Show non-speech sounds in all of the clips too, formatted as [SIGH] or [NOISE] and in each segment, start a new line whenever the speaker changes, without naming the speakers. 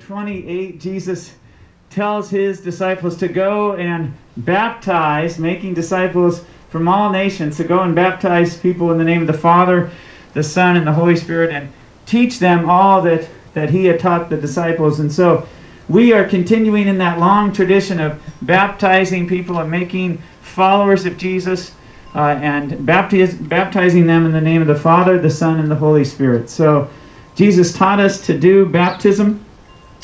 28, Jesus tells his disciples to go and baptize, making disciples from all nations, to go and baptize people in the name of the Father, the Son, and the Holy Spirit, and teach them all that, that he had taught the disciples. And so we are continuing in that long tradition of baptizing people and making followers of Jesus uh, and baptiz- baptizing them in the name of the Father, the Son, and the Holy Spirit. So Jesus taught us to do baptism,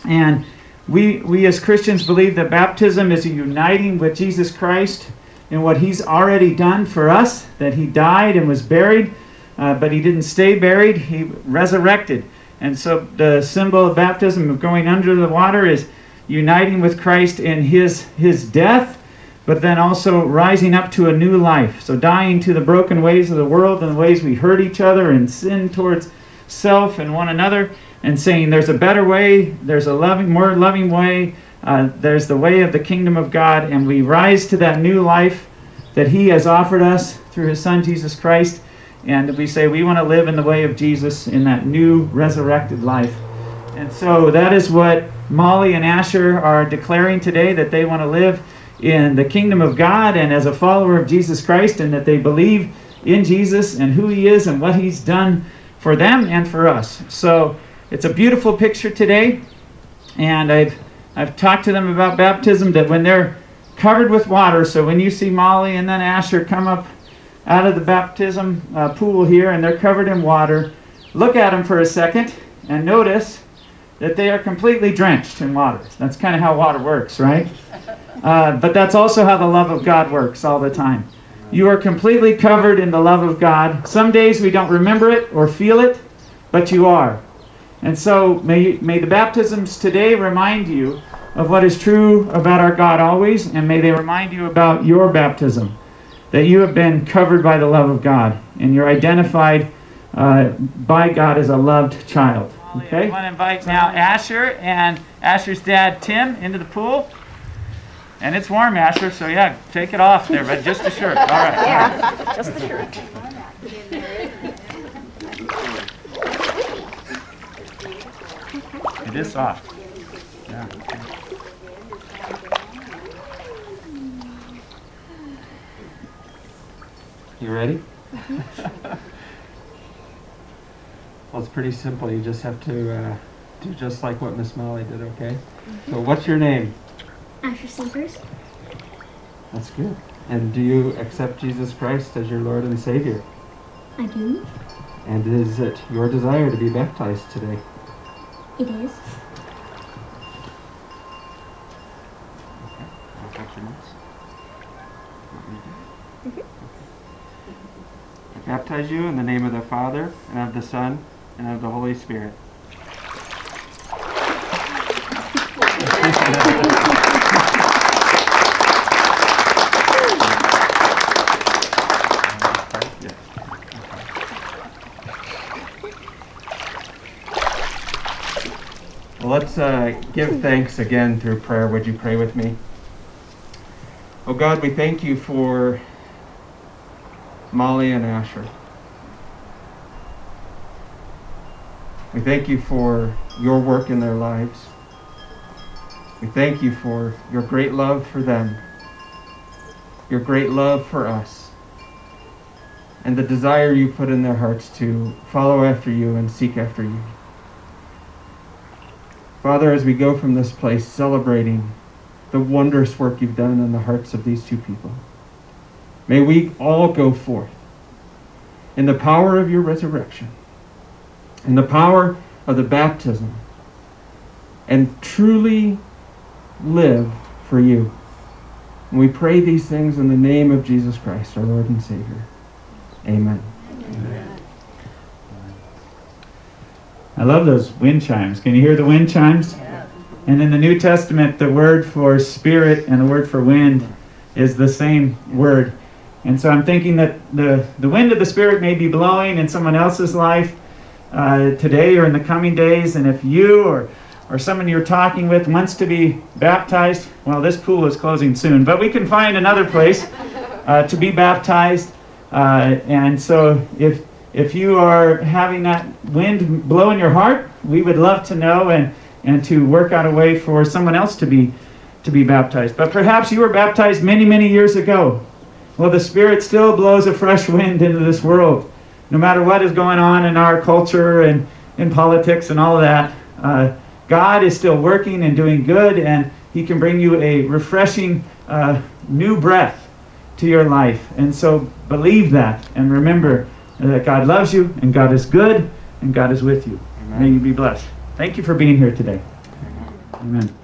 and we, we as Christians believe that baptism is a uniting with Jesus Christ in what he's already done for us, that he died and was buried, uh, but he didn't stay buried, he resurrected. And so the symbol of baptism of going under the water is uniting with Christ in his, his death but then also rising up to a new life. So dying to the broken ways of the world and the ways we hurt each other and sin towards self and one another, and saying there's a better way, there's a loving, more loving way, uh, there's the way of the kingdom of God, and we rise to that new life that He has offered us through His Son Jesus Christ, and we say we want to live in the way of Jesus in that new resurrected life. And so that is what Molly and Asher are declaring today that they want to live in the kingdom of God and as a follower of Jesus Christ, and that they believe in Jesus and who He is and what He's done for them and for us. So it's a beautiful picture today, and I've I've talked to them about baptism that when they're covered with water, so when you see Molly and then Asher come up out of the baptism uh, pool here and they're covered in water, look at them for a second and notice that they are completely drenched in water. That's kind of how water works, right? Uh, but that's also how the love of God works all the time. You are completely covered in the love of God. Some days we don't remember it or feel it, but you are. And so may, may the baptisms today remind you of what is true about our God always, and may they remind you about your baptism, that you have been covered by the love of God, and you're identified uh, by God as a loved child. Okay? I want to invite now Asher and Asher's dad Tim into the pool. And it's warm, Asher, so yeah, take it off there, but just the shirt. All right.
Yeah, just the [LAUGHS] shirt.
It is soft. Yeah.
You ready? [LAUGHS] well, it's pretty simple. You just have to uh, do just like what Miss Molly did, okay? So what's your name?
Asher Sievers.
That's good. And do you accept Jesus Christ as your Lord and Savior?
I do.
And is it your desire to be baptized today?
It is.
Okay. I'll touch your notes. I baptize you in the name of the Father, and of the Son, and of the Holy Spirit. [LAUGHS] Well, let's uh, give thanks again through prayer. Would you pray with me? Oh God, we thank you for Molly and Asher. We thank you for your work in their lives. We thank you for your great love for them, your great love for us, and the desire you put in their hearts to follow after you and seek after you. Father, as we go from this place celebrating the wondrous work you've done in the hearts of these two people, may we all go forth in the power of your resurrection, in the power of the baptism, and truly live for you. And we pray these things in the name of Jesus Christ, our Lord and Savior. Amen. Amen.
I love those wind chimes. Can you hear the wind chimes? Yeah. And in the New Testament, the word for spirit and the word for wind is the same word. And so I'm thinking that the, the wind of the Spirit may be blowing in someone else's life uh, today or in the coming days. And if you or, or someone you're talking with wants to be baptized, well, this pool is closing soon, but we can find another place uh, to be baptized. Uh, and so if if you are having that wind blow in your heart, we would love to know and, and to work out a way for someone else to be to be baptized. But perhaps you were baptized many, many years ago. Well, the Spirit still blows a fresh wind into this world. No matter what is going on in our culture and in politics and all of that, uh, God is still working and doing good, and He can bring you a refreshing uh, new breath to your life. And so believe that and remember that God loves you, and God is good, and God is with you. May you be blessed. Thank you for being here today. Amen.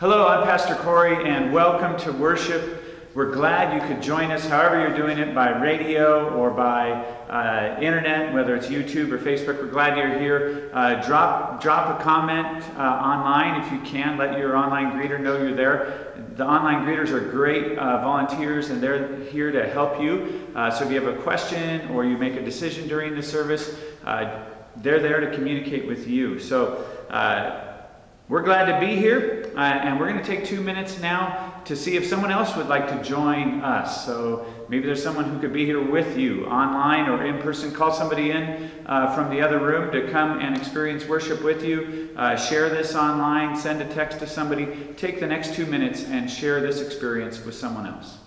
Hello, I'm Pastor Corey, and welcome to worship. We're glad you could join us, however you're doing it, by radio or by uh, internet, whether it's YouTube or Facebook. We're glad you're here. Uh, drop drop a comment uh, online if you can. Let your online greeter know you're there. The online greeters are great uh, volunteers, and they're here to help you. Uh, so if you have a question or you make a decision during the service, uh, they're there to communicate with you. So. We're glad to be here, uh, and we're going to take two minutes now to see if someone else would like to join us. So maybe there's someone who could be here with you online or in person. Call somebody in uh, from the other room to come and experience worship with you. Uh, share this online, send a text to somebody. Take the next two minutes and share this experience with someone else.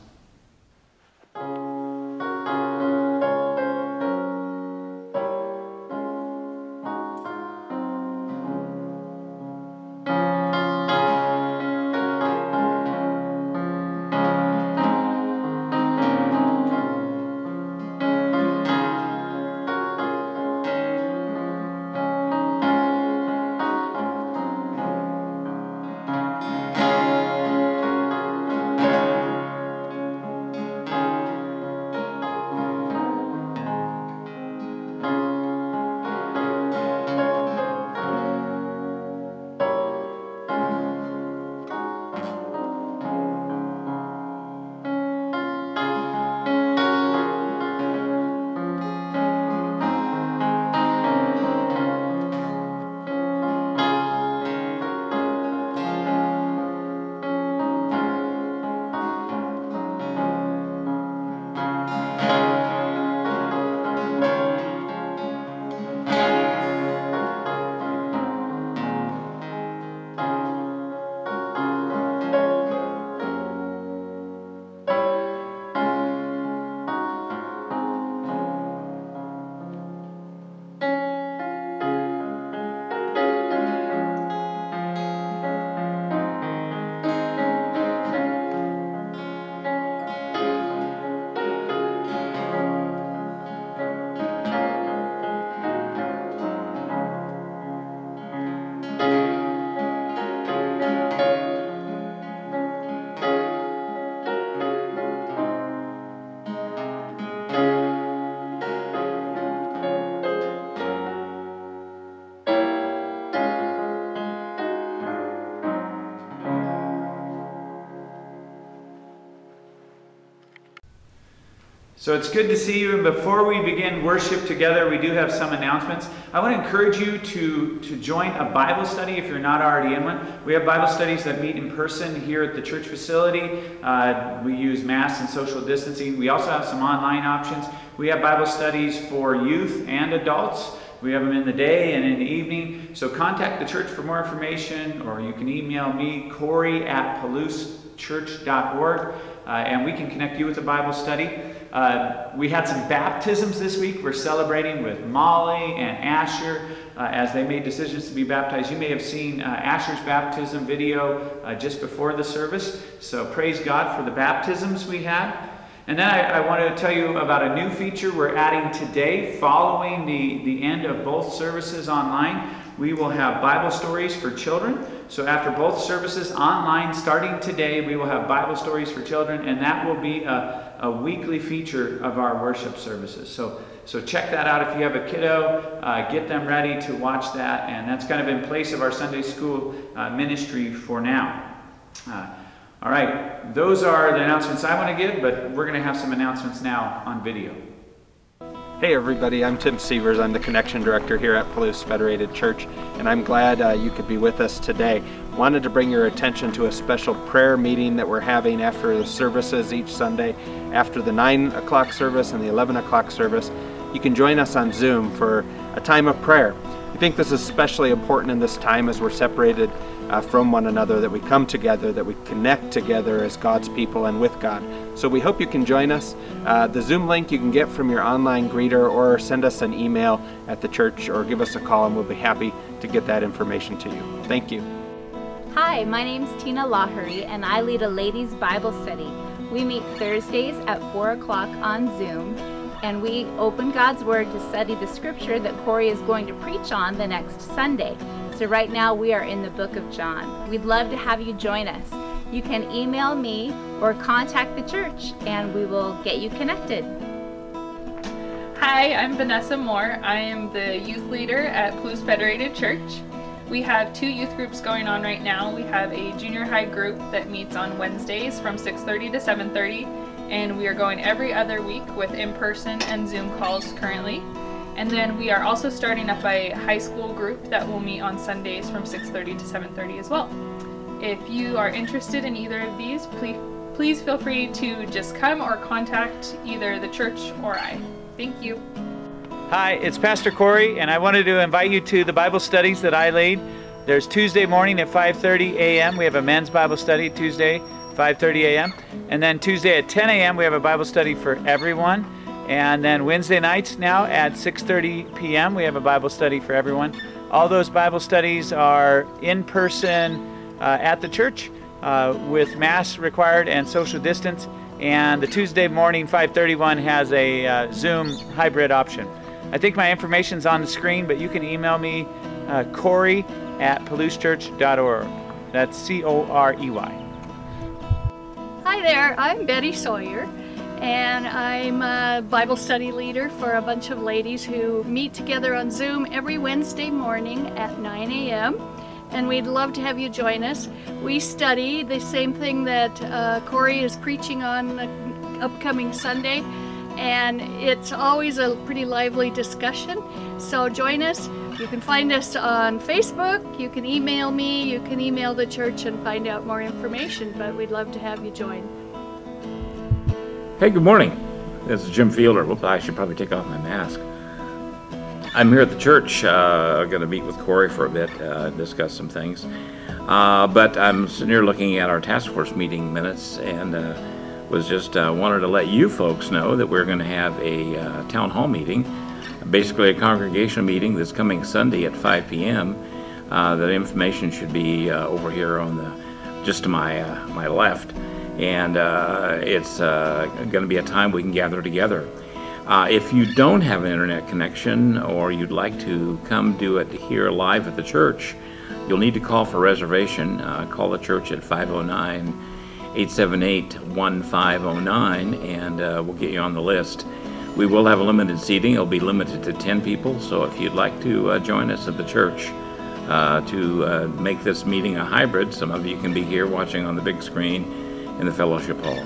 So it's good to see you. And before we begin worship together, we do have some announcements. I want to encourage you to, to join a Bible study if you're not already in one. We have Bible studies that meet in person here at the church facility. Uh, we use mask and social distancing. We also have some online options. We have Bible studies for youth and adults. We have them in the day and in the evening. So contact the church for more information, or you can email me, Corey at palousechurch.org, uh, and we can connect you with a Bible study. Uh, we had some baptisms this week. We're celebrating with Molly and Asher uh, as they made decisions to be baptized. You may have seen uh, Asher's baptism video uh, just before the service. So praise God for the baptisms we had. And then I, I want to tell you about a new feature we're adding today following the, the end of both services online. We will have Bible stories for children. So after both services online, starting today, we will have Bible stories for children, and that will be a, a weekly feature of our worship services. So, so check that out if you have a kiddo. Uh, get them ready to watch that, and that's kind of in place of our Sunday school uh, ministry for now. Uh, all right, those are the announcements I want to give, but we're going to have some announcements now on video.
Hey everybody, I'm Tim Sievers. I'm the Connection Director here at Palouse Federated Church, and I'm glad uh, you could be with us today. Wanted to bring your attention to a special prayer meeting that we're having after the services each Sunday, after the 9 o'clock service and the 11 o'clock service. You can join us on Zoom for a time of prayer. I think this is especially important in this time as we're separated uh, from one another, that we come together, that we connect together as God's people and with God. So we hope you can join us. Uh, the Zoom link you can get from your online greeter or send us an email at the church or give us a call and we'll be happy to get that information to you. Thank you.
Hi, my name's Tina Lahery and I lead a ladies Bible study. We meet Thursdays at 4 o'clock on Zoom and we open God's Word to study the scripture that Corey is going to preach on the next Sunday. So right now we are in the book of John. We'd love to have you join us. You can email me or contact the church and we will get you connected.
Hi, I'm Vanessa Moore. I am the youth leader at Palouse Federated Church. We have two youth groups going on right now. We have a junior high group that meets on Wednesdays from 6:30 to 7:30, and we are going every other week with in-person and Zoom calls currently. And then we are also starting up a high school group that will meet on Sundays from 6:30 to 7:30 as well. If you are interested in either of these, please please feel free to just come or contact either the church or I. Thank you.
Hi, it's Pastor Corey, and I wanted to invite you to the Bible studies that I lead. There's Tuesday morning at 5:30 a.m. We have a men's Bible study Tuesday, 5:30 a.m. And then Tuesday at 10 a.m. we have a Bible study for everyone. And then Wednesday nights now at 6:30 p.m. we have a Bible study for everyone. All those Bible studies are in person uh, at the church uh, with mass required and social distance. And the Tuesday morning 531 has a uh, Zoom hybrid option. I think my information's on the screen, but you can email me, uh, Corey at palousechurch.org. That's C O R E Y.
Hi there, I'm Betty Sawyer, and I'm a Bible study leader for a bunch of ladies who meet together on Zoom every Wednesday morning at 9 a.m. And we'd love to have you join us. We study the same thing that uh, Corey is preaching on the upcoming Sunday, and it's always a pretty lively discussion. So join us. You can find us on Facebook, you can email me, you can email the church and find out more information, but we'd love to have you join.
Hey, good morning. This is Jim Fielder. Whoops, I should probably take off my mask. I'm here at the church. Uh, I'm going to meet with Corey for a bit, uh, discuss some things. Uh, but I'm sitting here looking at our task force meeting minutes and uh, was just uh, wanted to let you folks know that we're going to have a uh, town hall meeting, basically a congregational meeting that's coming Sunday at 5 p.m. Uh, that information should be uh, over here on the just to my uh, my left, and uh, it's going to be a time we can gather together. If you don't have an internet connection or you'd like to come do it here live at the church, you'll need to call for reservation. Call the church at 509 878 1509 and uh, we'll get you on the list. We will have a limited seating, it'll be limited to 10 people, so if you'd like to uh, join us at the church uh, to uh, make this meeting a hybrid, some of you can be here watching on the big screen in the fellowship hall.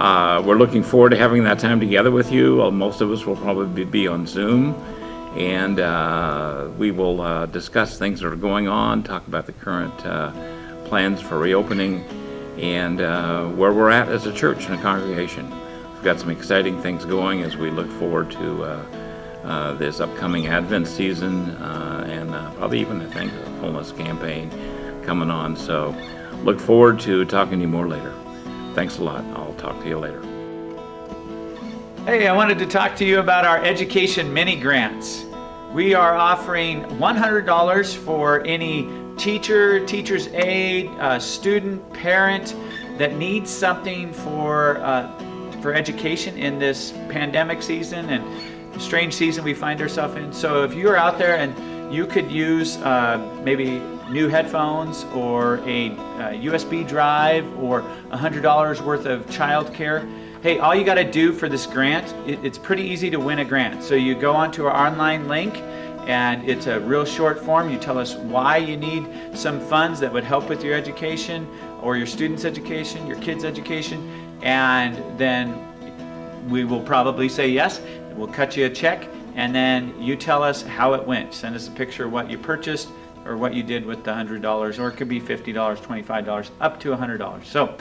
Uh, we're looking forward to having that time together with you. Most of us will probably be on Zoom, and uh, we will uh, discuss things that are going on, talk about the current uh, plans for reopening, and uh, where we're at as a church and a congregation. We've got some exciting things going as we look forward to uh, uh, this upcoming Advent season, uh, and uh, probably even I think the fullness campaign coming on. So, look forward to talking to you more later. Thanks a lot. I'll talk to you later.
Hey, I wanted to talk to you about our education mini grants. We are offering $100 for any teacher, teacher's aide, uh, student, parent that needs something for uh, for education in this pandemic season and strange season we find ourselves in. So if you're out there and you could use uh, maybe new headphones or a uh, USB drive or $100 worth of childcare, hey, all you got to do for this grant, it, it's pretty easy to win a grant. So you go onto our online link and it's a real short form. You tell us why you need some funds that would help with your education or your students' education, your kids' education, and then we will probably say yes. We'll cut you a check, and then you tell us how it went. Send us a picture of what you purchased or what you did with the $100, or it could be $50, $25, up to $100. So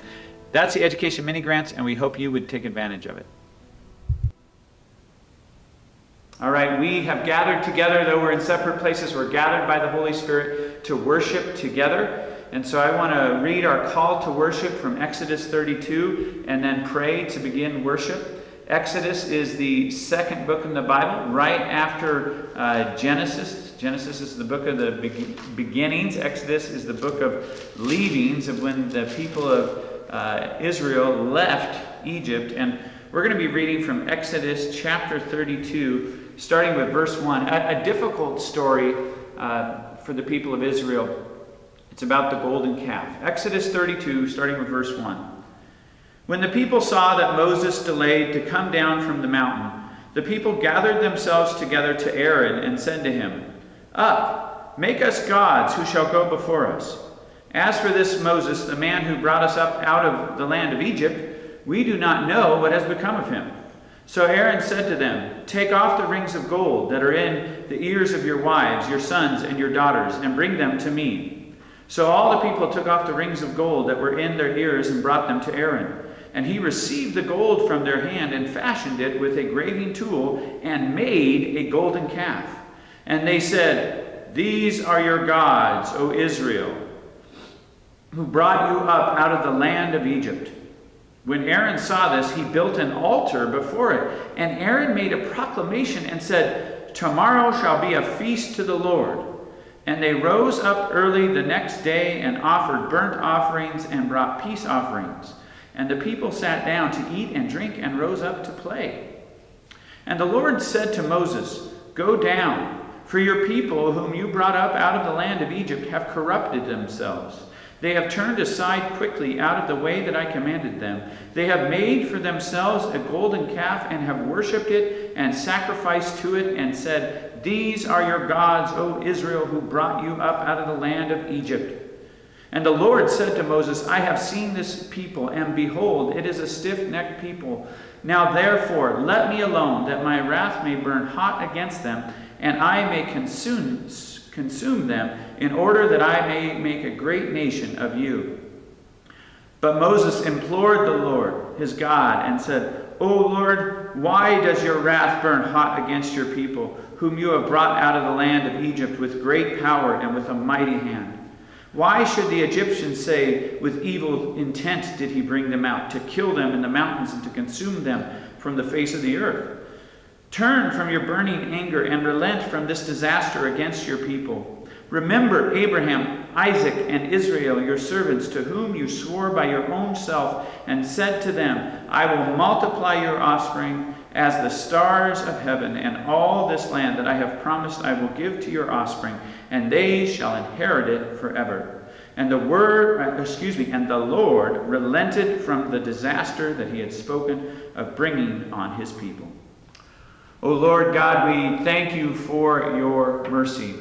that's the Education Mini Grants, and we hope you would take advantage of it. All right, we have gathered together, though we're in separate places, we're gathered by the Holy Spirit to worship together. And so I want to read our call to worship from Exodus 32 and then pray to begin worship. Exodus is the second book in the Bible, right after uh, Genesis. Genesis is the book of the be- beginnings. Exodus is the book of leavings, of when the people of uh, Israel left Egypt. And we're going to be reading from Exodus chapter 32, starting with verse 1. A, a difficult story uh, for the people of Israel. It's about the golden calf. Exodus 32, starting with verse 1. When the people saw that Moses delayed to come down from the mountain, the people gathered themselves together to Aaron and said to him, Up, make us gods who shall go before us. As for this Moses, the man who brought us up out of the land of Egypt, we do not know what has become of him. So Aaron said to them, Take off the rings of gold that are in the ears of your wives, your sons, and your daughters, and bring them to me. So all the people took off the rings of gold that were in their ears and brought them to Aaron. And he received the gold from their hand and fashioned it with a graving tool and made a golden calf. And they said, These are your gods, O Israel, who brought you up out of the land of Egypt. When Aaron saw this, he built an altar before it. And Aaron made a proclamation and said, Tomorrow shall be a feast to the Lord. And they rose up early the next day and offered burnt offerings and brought peace offerings. And the people sat down to eat and drink and rose up to play. And the Lord said to Moses, Go down, for your people, whom you brought up out of the land of Egypt, have corrupted themselves. They have turned aside quickly out of the way that I commanded them. They have made for themselves a golden calf and have worshipped it and sacrificed to it and said, These are your gods, O Israel, who brought you up out of the land of Egypt. And the Lord said to Moses, I have seen this people, and behold, it is a stiff necked people. Now therefore, let me alone, that my wrath may burn hot against them, and I may consume, consume them, in order that I may make a great nation of you. But Moses implored the Lord, his God, and said, O Lord, why does your wrath burn hot against your people, whom you have brought out of the land of Egypt with great power and with a mighty hand? Why should the Egyptians say, With evil intent did he bring them out, to kill them in the mountains and to consume them from the face of the earth? Turn from your burning anger and relent from this disaster against your people. Remember Abraham, Isaac, and Israel, your servants, to whom you swore by your own self, and said to them, I will multiply your offspring as the stars of heaven, and all this land that I have promised I will give to your offspring, and they shall inherit it forever. And the word, uh, excuse me, and the Lord relented from the disaster that he had spoken of bringing on his people. O Lord God, we thank you for your mercy.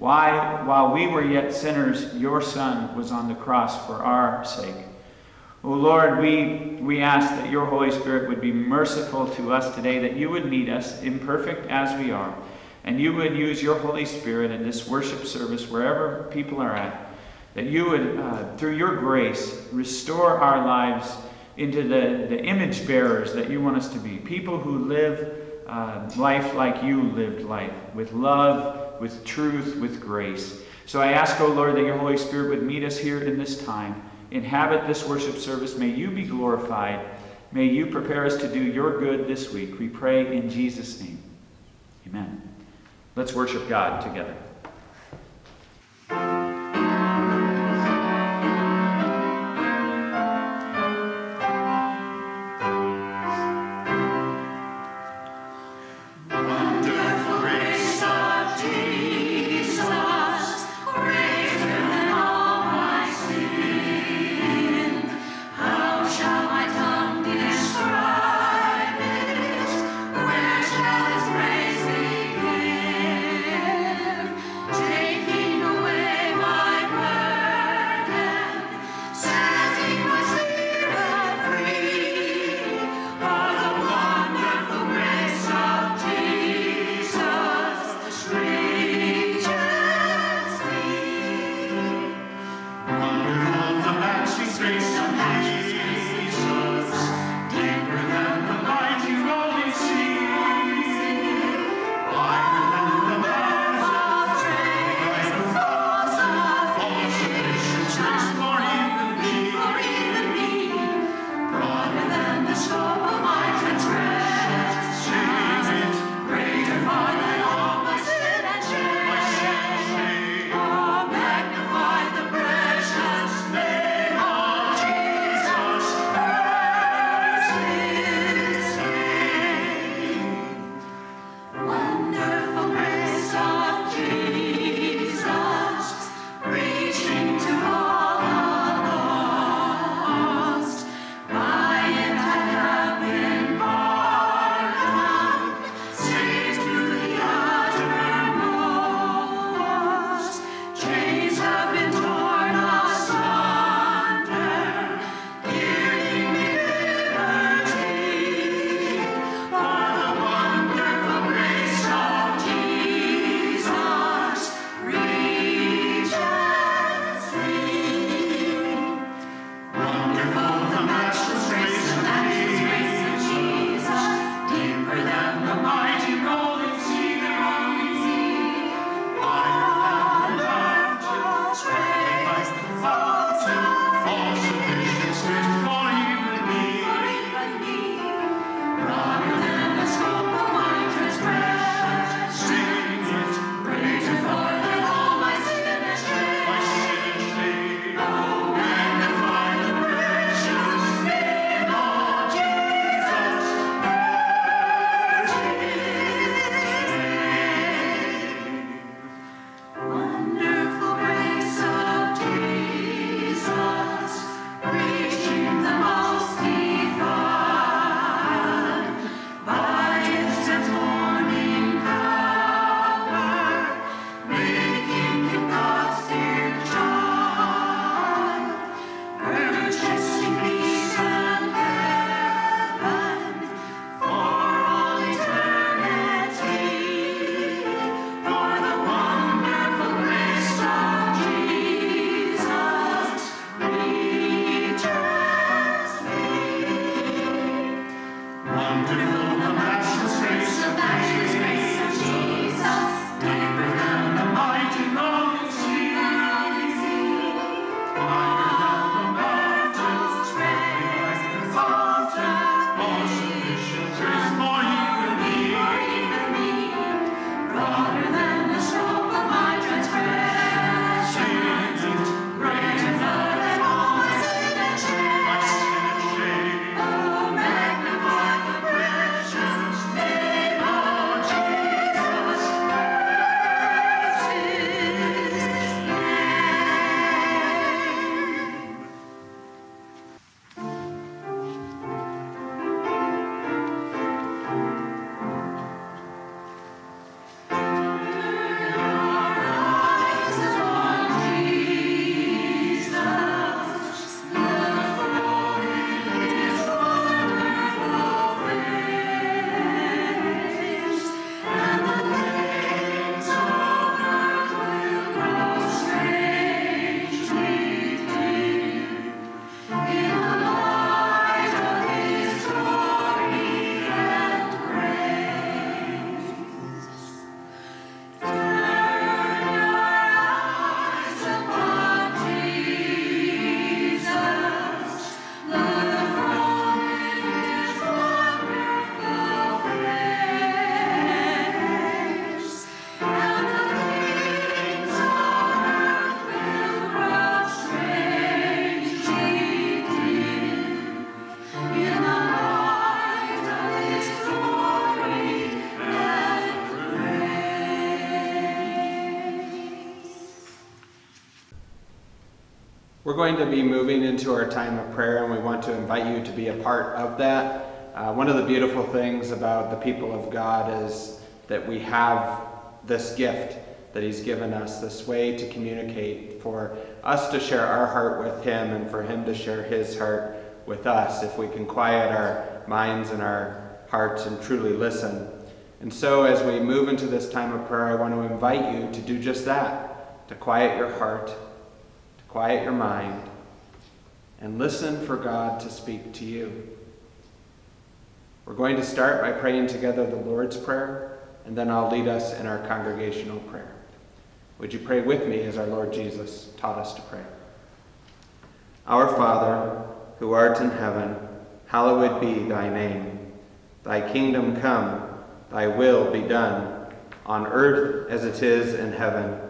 Why, while we were yet sinners, your Son was on the cross for our sake. O Lord, we, we ask that your Holy Spirit would be merciful to us today, that you would meet us, imperfect as we are, and you would use your Holy Spirit in this worship service, wherever people are at, that you would, uh, through your grace, restore our lives into the, the image bearers that you want us to be. People who live uh, life like you lived life, with love, with truth, with grace. So I ask, O oh Lord, that your Holy Spirit would meet us here in this time inhabit this worship service. May you be glorified. May you prepare us to do your good this week. We pray in Jesus' name. Amen. Let's worship God together.
Going to be moving into our time of prayer, and we want to invite you to be a part of that. Uh, one of the beautiful things about the people of God is that we have this gift that He's given us, this way to communicate, for us to share our heart with Him and for Him to share His heart with us if we can quiet our minds and our hearts and truly listen. And so, as we move into this time of prayer, I want to invite you to do just that to quiet your heart quiet your mind, and listen for God to speak to you. We're going to start by praying together the Lord's Prayer, and then I'll lead us in our congregational prayer. Would you pray with me as our Lord Jesus taught us to pray? Our Father, who art in heaven, hallowed be thy name. Thy kingdom come, thy will be done, on earth as it is in heaven.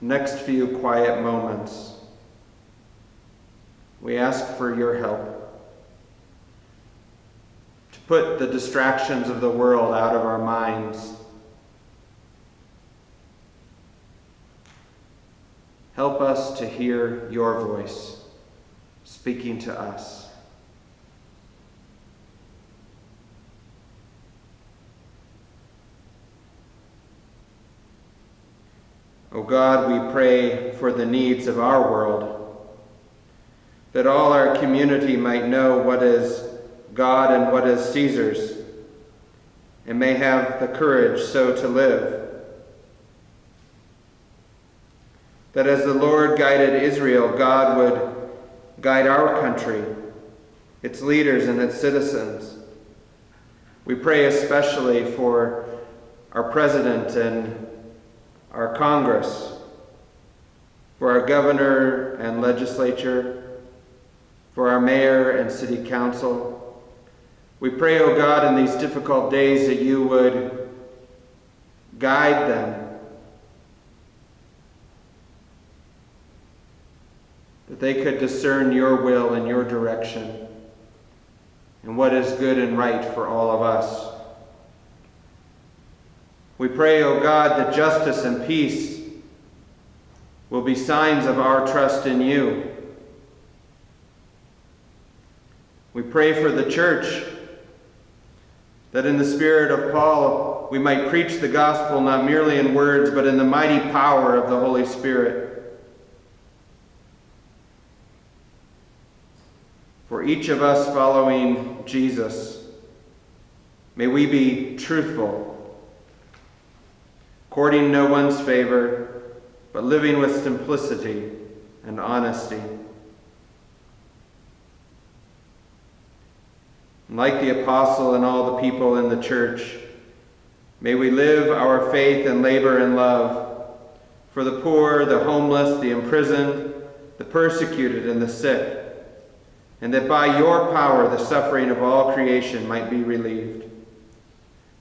next few quiet moments, we ask for your help to put the distractions of the world out of our minds. Help us to hear your voice speaking to us. O God, we pray for the needs of our world, that all our community might know what is God and what is Caesar's, and may have the courage so to live. That as the Lord guided Israel, God would guide our country, its leaders and its citizens. We pray especially for our president and our Congress, for our governor and legislature, for our mayor and city council. We pray, O oh God, in these difficult days that you would guide them, that they could discern your will and your direction and what is good and right for all of us. We pray, O God, that justice and peace will be signs of our trust in you. We pray for the church that in the spirit of Paul we might preach the gospel not merely in words but in the mighty power of the Holy Spirit. For each of us following Jesus, may we be truthful courting no one's favor, but living with simplicity and honesty. like the apostle and all the people in the church, may we live our faith and labor in love for the poor, the homeless, the imprisoned, the persecuted, and the sick, and that by your power the suffering of all creation might be relieved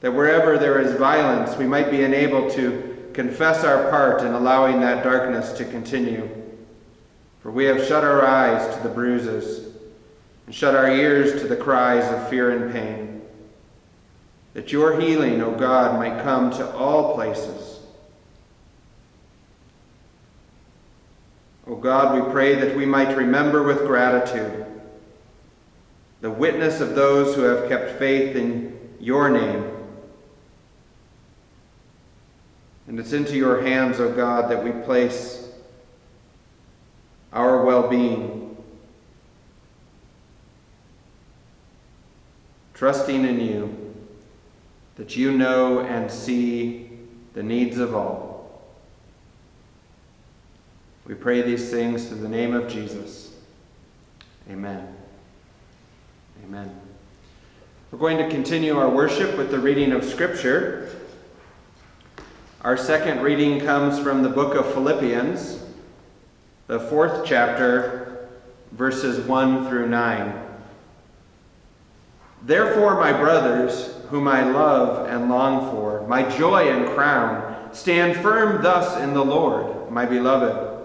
that wherever there is violence, we might be enabled to confess our part in allowing that darkness to continue. For we have shut our eyes to the bruises and shut our ears to the cries of fear and pain. That your healing, O God, might come to all places. O God, we pray that we might remember with gratitude the witness of those who have kept faith in your name And it's into your hands, O God, that we place our well being, trusting in you that you know and see the needs of all. We pray these things through the name of Jesus. Amen. Amen. We're going to continue our worship with the reading of Scripture. Our second reading comes from the book of Philippians, the fourth chapter, verses 1 through 9. Therefore, my brothers, whom I love and long for, my joy and crown, stand firm thus in the Lord, my beloved.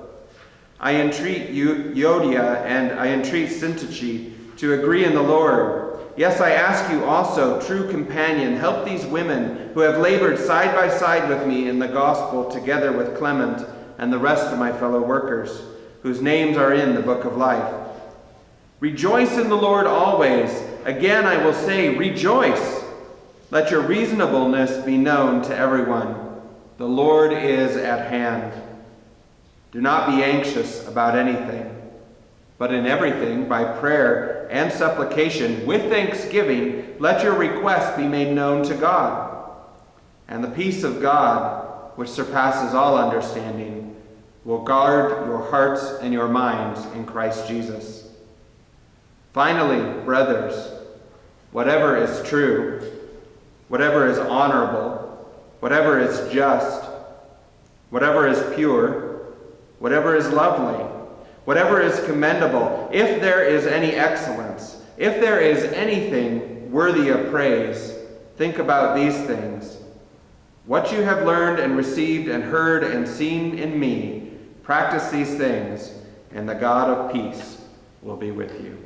I entreat Euodia and I entreat Syntyche to agree in the Lord. Yes, I ask you also, true companion, help these women who have labored side by side with me in the gospel, together with Clement and the rest of my fellow workers, whose names are in the book of life. Rejoice in the Lord always. Again, I will say, rejoice. Let your reasonableness be known to everyone. The Lord is at hand. Do not be anxious about anything, but in everything, by prayer and supplication, with thanksgiving, let your requests be made known to God. And the peace of God, which surpasses all understanding, will guard your hearts and your minds in Christ Jesus. Finally, brothers, whatever is true, whatever is honorable, whatever is just, whatever is pure, whatever is lovely, whatever is commendable, if there is any excellence, if there is anything worthy of praise, think about these things. What you have learned and received and heard and seen in me, practice these things, and the God of peace will be with you.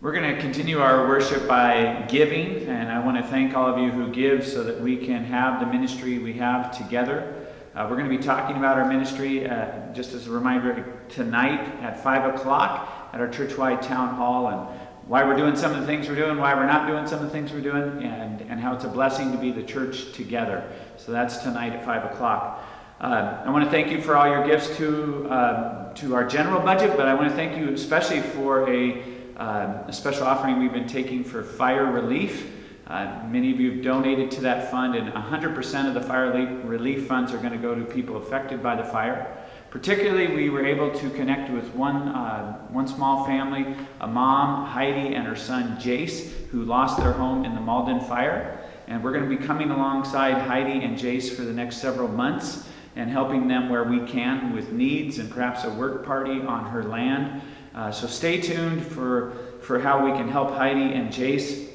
We're going to continue our worship by giving, and I want to thank all of you who give so that we can have the ministry we have together. Uh, we're going to be talking about our ministry, uh, just as a reminder, tonight at 5 o'clock at our churchwide town hall, and why we're doing some of the things we're doing, why we're not doing some of the things we're doing, and, and how it's a blessing to be the church together. So that's tonight at 5 o'clock. Uh, I want to thank you for all your gifts to, uh, to our general budget, but I want to thank you especially for a uh, a special offering we've been taking for fire relief. Uh, many of you have donated to that fund, and 100% of the fire relief funds are going to go to people affected by the fire. Particularly, we were able to connect with one, uh, one small family, a mom, Heidi, and her son, Jace, who lost their home in the Malden fire. And we're going to be coming alongside Heidi and Jace for the next several months and helping them where we can with needs and perhaps a work party on her land. Uh, so stay tuned for, for how we can help Heidi and Jace.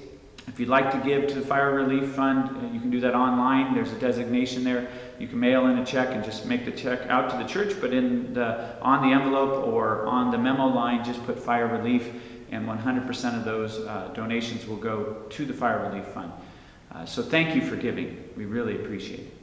If you'd like to give to the Fire Relief Fund, uh, you can do that online. There's a designation there. You can mail in a check and just make the check out to the church, but in the, on the envelope or on the memo line, just put Fire Relief, and 100% of those uh, donations will go to the Fire Relief Fund. Uh, so thank you for giving. We really appreciate it.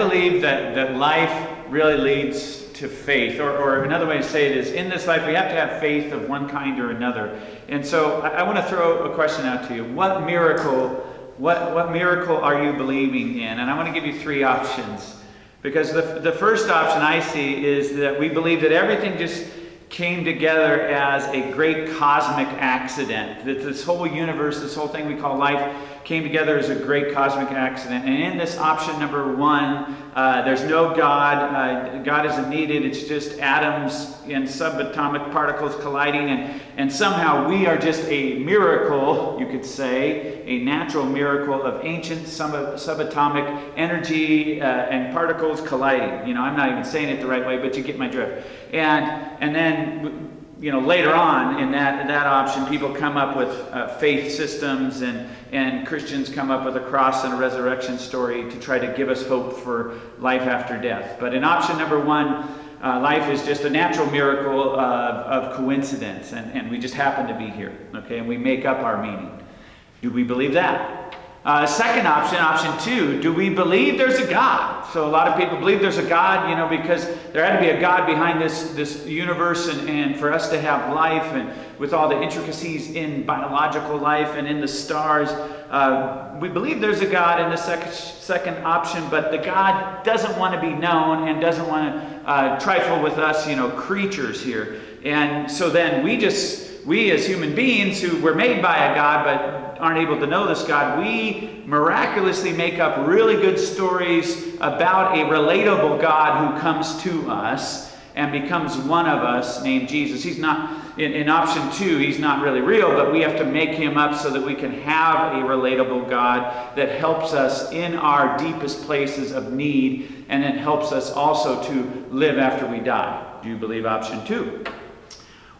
Believe that, that life really leads to faith, or, or another way to say it is in this life we have to have faith of one kind or another. And so I, I want to throw a question out to you. What miracle, what, what miracle are you believing in? And I want to give you three options. Because the, the first option I see is that we believe that everything just came together as a great cosmic accident. That this whole universe, this whole thing we call life, came together as a great cosmic accident. And in this option number one, uh, there's no God. Uh, God isn't needed. It's just atoms and subatomic particles colliding. And, and somehow we are just a miracle, you could say, a natural miracle of ancient sub- subatomic energy uh, and particles colliding. You know, I'm not even saying it the right way, but you get my drift. And, and then you know, later on in that, that option, people come up with uh, faith systems and, and Christians come up with a cross and a resurrection story to try to give us hope for life after death. But in option number one, uh, life is just a natural miracle of, of coincidence and, and we just happen to be here, okay, and we make up our meaning. Do we believe that? Uh, second option, option two, do we believe there's a God? So a lot of people believe there's a God, you know, because there had to be a God behind this, this universe and, and for us to have life and with all the intricacies in biological life and in the stars. Uh, we believe there's a God in the sec- second option, but the God doesn't want to be known and doesn't want to uh, trifle with us, you know, creatures here. And so then we just, we as human beings who were made by a God but aren't able to know this God, we miraculously make up really good stories about a relatable God who comes to us and becomes one of us named Jesus. He's not, in, in, option two, he's not really real, but we have to make him up so that we can have a relatable God that helps us in our deepest places of need and then helps us also to live after we die. Do you believe option two?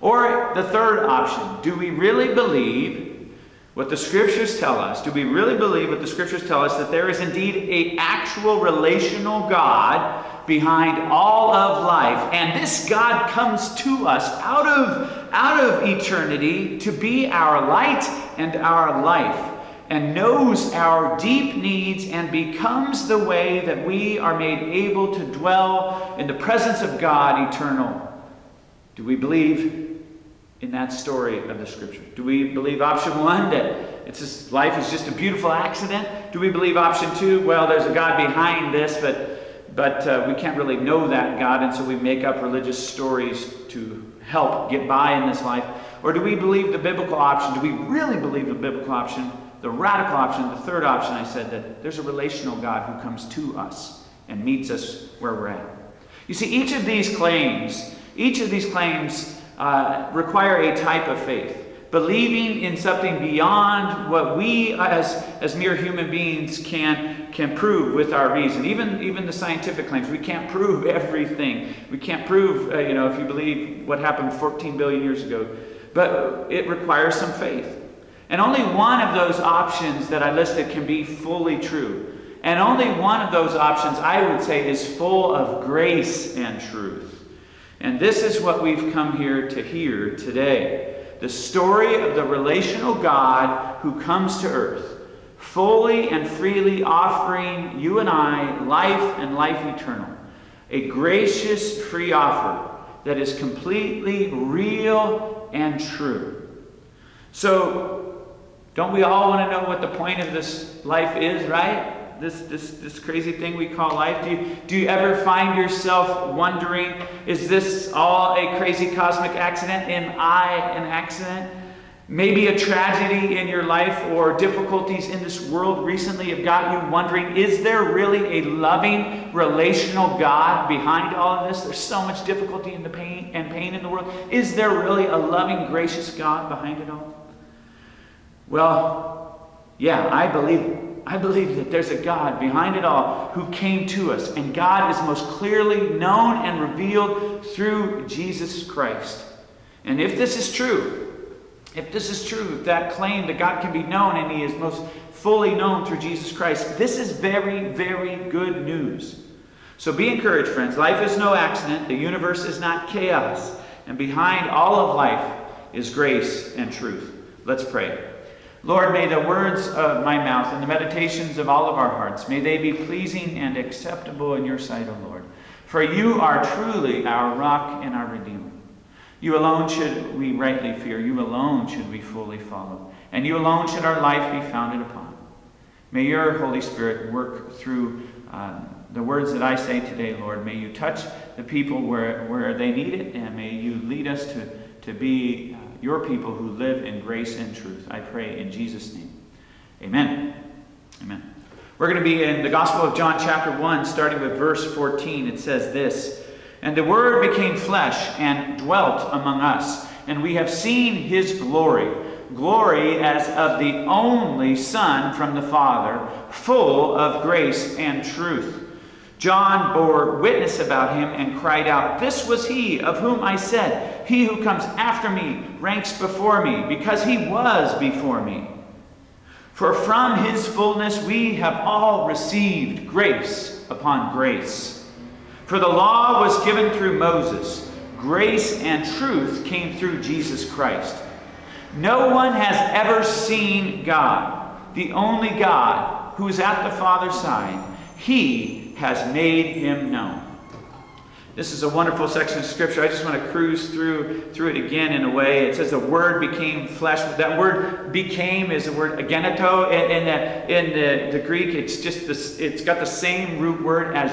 Or the third option, do we really believe what the scriptures tell us, do we really believe what the scriptures tell us that there is indeed a actual relational God behind all of life and this God comes to us out of out of eternity to be our light and our life and knows our deep needs and becomes the way that we are made able to dwell in the presence of God eternal. Do we believe in that story of the scripture? Do we believe option one, that it's just, life is just a beautiful accident? Do we believe option two, well, there's a God behind this, but, but uh, we can't really know that God, and so we make up religious stories to help get by in this life? Or do we believe the biblical option? Do we really believe the biblical option? The radical option, the third option, I said that there's a relational God who comes to us and meets us where we're at. You see, each of these claims, each of these claims uh, require a type of faith. Believing in something beyond what we as, as mere human beings can, can prove with our reason. Even, even the scientific claims, we can't prove [LAUGHS] everything. We can't prove, uh, you know, if you believe what happened 14 billion years ago. But it requires some faith. And only one of those options that I listed can be fully true. And only one of those options, I would say, is full of grace and truth. And this is what we've come here to hear today the story of the relational God who comes to earth, fully and freely offering you and I life and life eternal. A gracious free offer that is completely real and true. So, don't we all want to know what the point of this life is, right? This, this, this crazy thing we call life? Do you, do you ever find yourself wondering, is this all a crazy cosmic accident? Am I an accident? Maybe a tragedy in your life or difficulties in this world recently have got you wondering, is there really a loving, relational God behind all of this? There's so much difficulty the pain and pain in the world. Is there really a loving, gracious God behind it all? Well, yeah, I believe it. I believe that there's a God behind it all who came to us, and God is most clearly known and revealed through Jesus Christ. And if this is true, if this is true, that claim that God can be known and He is most fully known through Jesus Christ, this is very, very good news. So be encouraged, friends. Life is no accident, the universe is not chaos, and behind all of life is grace and truth. Let's pray. Lord, may the words of my mouth and the meditations of all of our hearts, may they be pleasing and acceptable in your sight, O Lord. For you are truly our rock and our redeemer. You alone should we rightly fear. You alone should we fully follow. And you alone should our life be founded upon. May your Holy Spirit work through uh, the words that I say today, Lord. May you touch the people where, where they need it, and may you lead us to, to be your people who live in grace and truth. I pray in Jesus' name. Amen. Amen. We're going to be in the Gospel of John, chapter 1, starting with verse 14. It says this And the Word became flesh and dwelt among us, and we have seen his glory glory as of the only Son from the Father, full of grace and truth. John bore witness about him and cried out, This was he of whom I said, He who comes after me ranks before me, because he was before me. For from his fullness we have all received grace upon grace. For the law was given through Moses, grace and truth came through Jesus Christ. No one has ever seen God, the only God who is at the Father's side. He has made him known. This is a wonderful section of scripture. I just want to cruise through through it again in a way. It says the word became flesh. That word became is the word egeneto. In, in, the, in the, the Greek, it's just this, it's got the same root word as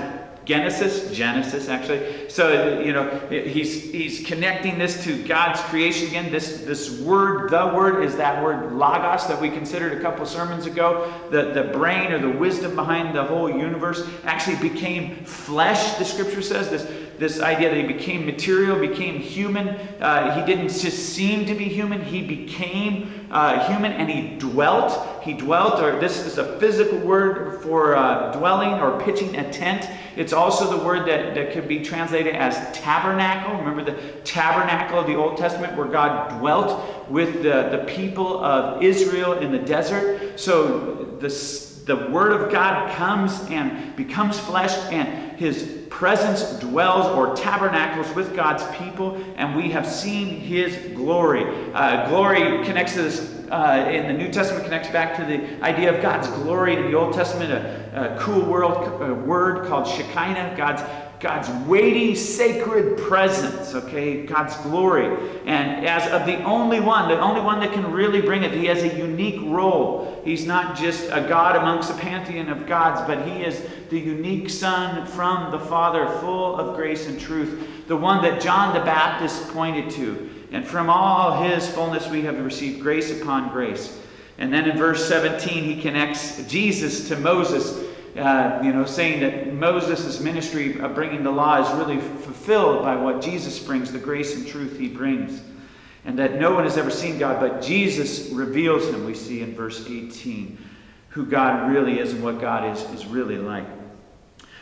Genesis, Genesis actually. So you know he's he's connecting this to God's creation again. This this word, the word, is that word logos that we considered a couple sermons ago. The the brain or the wisdom behind the whole universe actually became flesh. The scripture says this this idea that he became material, became human. Uh, he didn't just seem to be human, he became uh, human and he dwelt. He dwelt, or this is a physical word for uh, dwelling or pitching a tent. It's also the word that, that could be translated as tabernacle. Remember the tabernacle of the Old Testament where God dwelt with the, the people of Israel in the desert. So the, the word of God comes and becomes flesh and his presence dwells or tabernacles with God's people, and we have seen his glory. Uh, glory connects to this, uh, in the New Testament, connects back to the idea of God's glory. In the Old Testament, a, a cool world, a word called Shekinah, God's God's weighty, sacred presence, okay? God's glory. And as of the only one, the only one that can really bring it, he has a unique role. He's not just a God amongst a pantheon of gods, but he is the unique Son from the Father, full of grace and truth, the one that John the Baptist pointed to. And from all his fullness we have received grace upon grace. And then in verse 17, he connects Jesus to Moses uh, you know, saying that Moses' ministry of bringing the law is really fulfilled by what Jesus brings, the grace and truth he brings. And that no one has ever seen God, but Jesus reveals him, we see in verse 18, who God really is and what God is, is really like.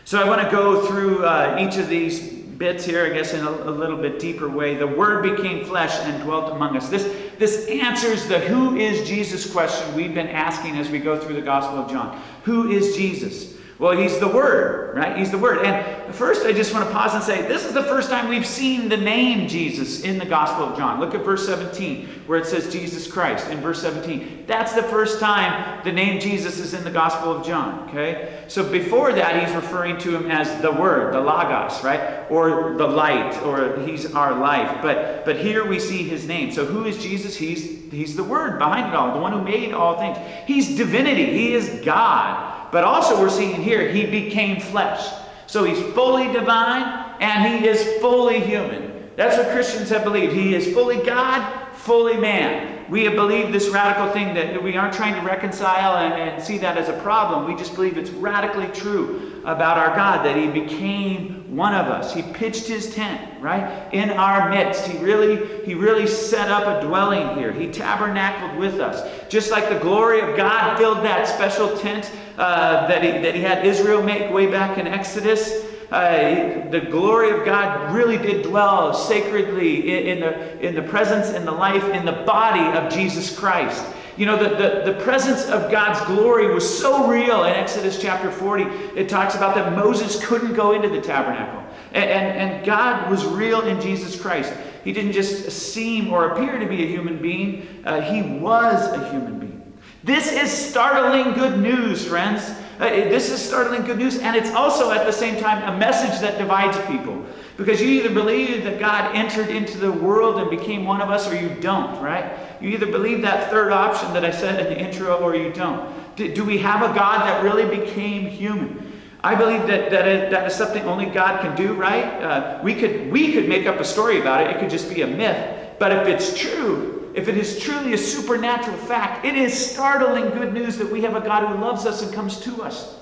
So I want to go through uh, each of these bits here, I guess, in a, a, little bit deeper way. The Word became flesh and dwelt among us. This, this answers the who is Jesus question we've been asking as we go through the Gospel of John. Who is Jesus? Well, he's the Word, right? He's the Word. And first, I just want to pause and say this is the first time we've seen the name Jesus in the Gospel of John. Look at verse 17, where it says Jesus Christ in verse 17. That's the first time the name Jesus is in the Gospel of John, okay? So before that, he's referring to him as the Word, the Logos, right? Or the light, or he's our life. But, but here we see his name. So who is Jesus? He's, he's the Word behind it all, the one who made all things. He's divinity, he is God. But also, we're seeing here, he became flesh. So he's fully divine and he is fully human. That's what Christians have believed. He is fully God, fully man. We have believed this radical thing that we aren't trying to reconcile and, and see that as a problem. We just believe it's radically true about our God that he became one of us. He pitched his tent, right? In our midst. He really, he really set up a dwelling here. He tabernacled with us. Just like the glory of God filled that special tent uh, that, he, that he had Israel make way back in Exodus. Uh, the glory of God really did dwell sacredly in, in, the, in the presence, in the life, in the body of Jesus Christ. You know, the, the, the presence of God's glory was so real in Exodus chapter 40. It talks about that Moses couldn't go into the tabernacle. And, and, and God was real in Jesus Christ. He didn't just seem or appear to be a human being, uh, he was a human being. This is startling good news, friends. Uh, this is startling good news, and it's also at the same time a message that divides people. Because you either believe that God entered into the world and became one of us, or you don't, right? You either believe that third option that I said in the intro, or you don't. Do, do we have a God that really became human? I believe that that is, that is something only God can do, right? Uh, we could we could make up a story about it. It could just be a myth. But if it's true, if it is truly a supernatural fact, it is startling good news that we have a God who loves us and comes to us.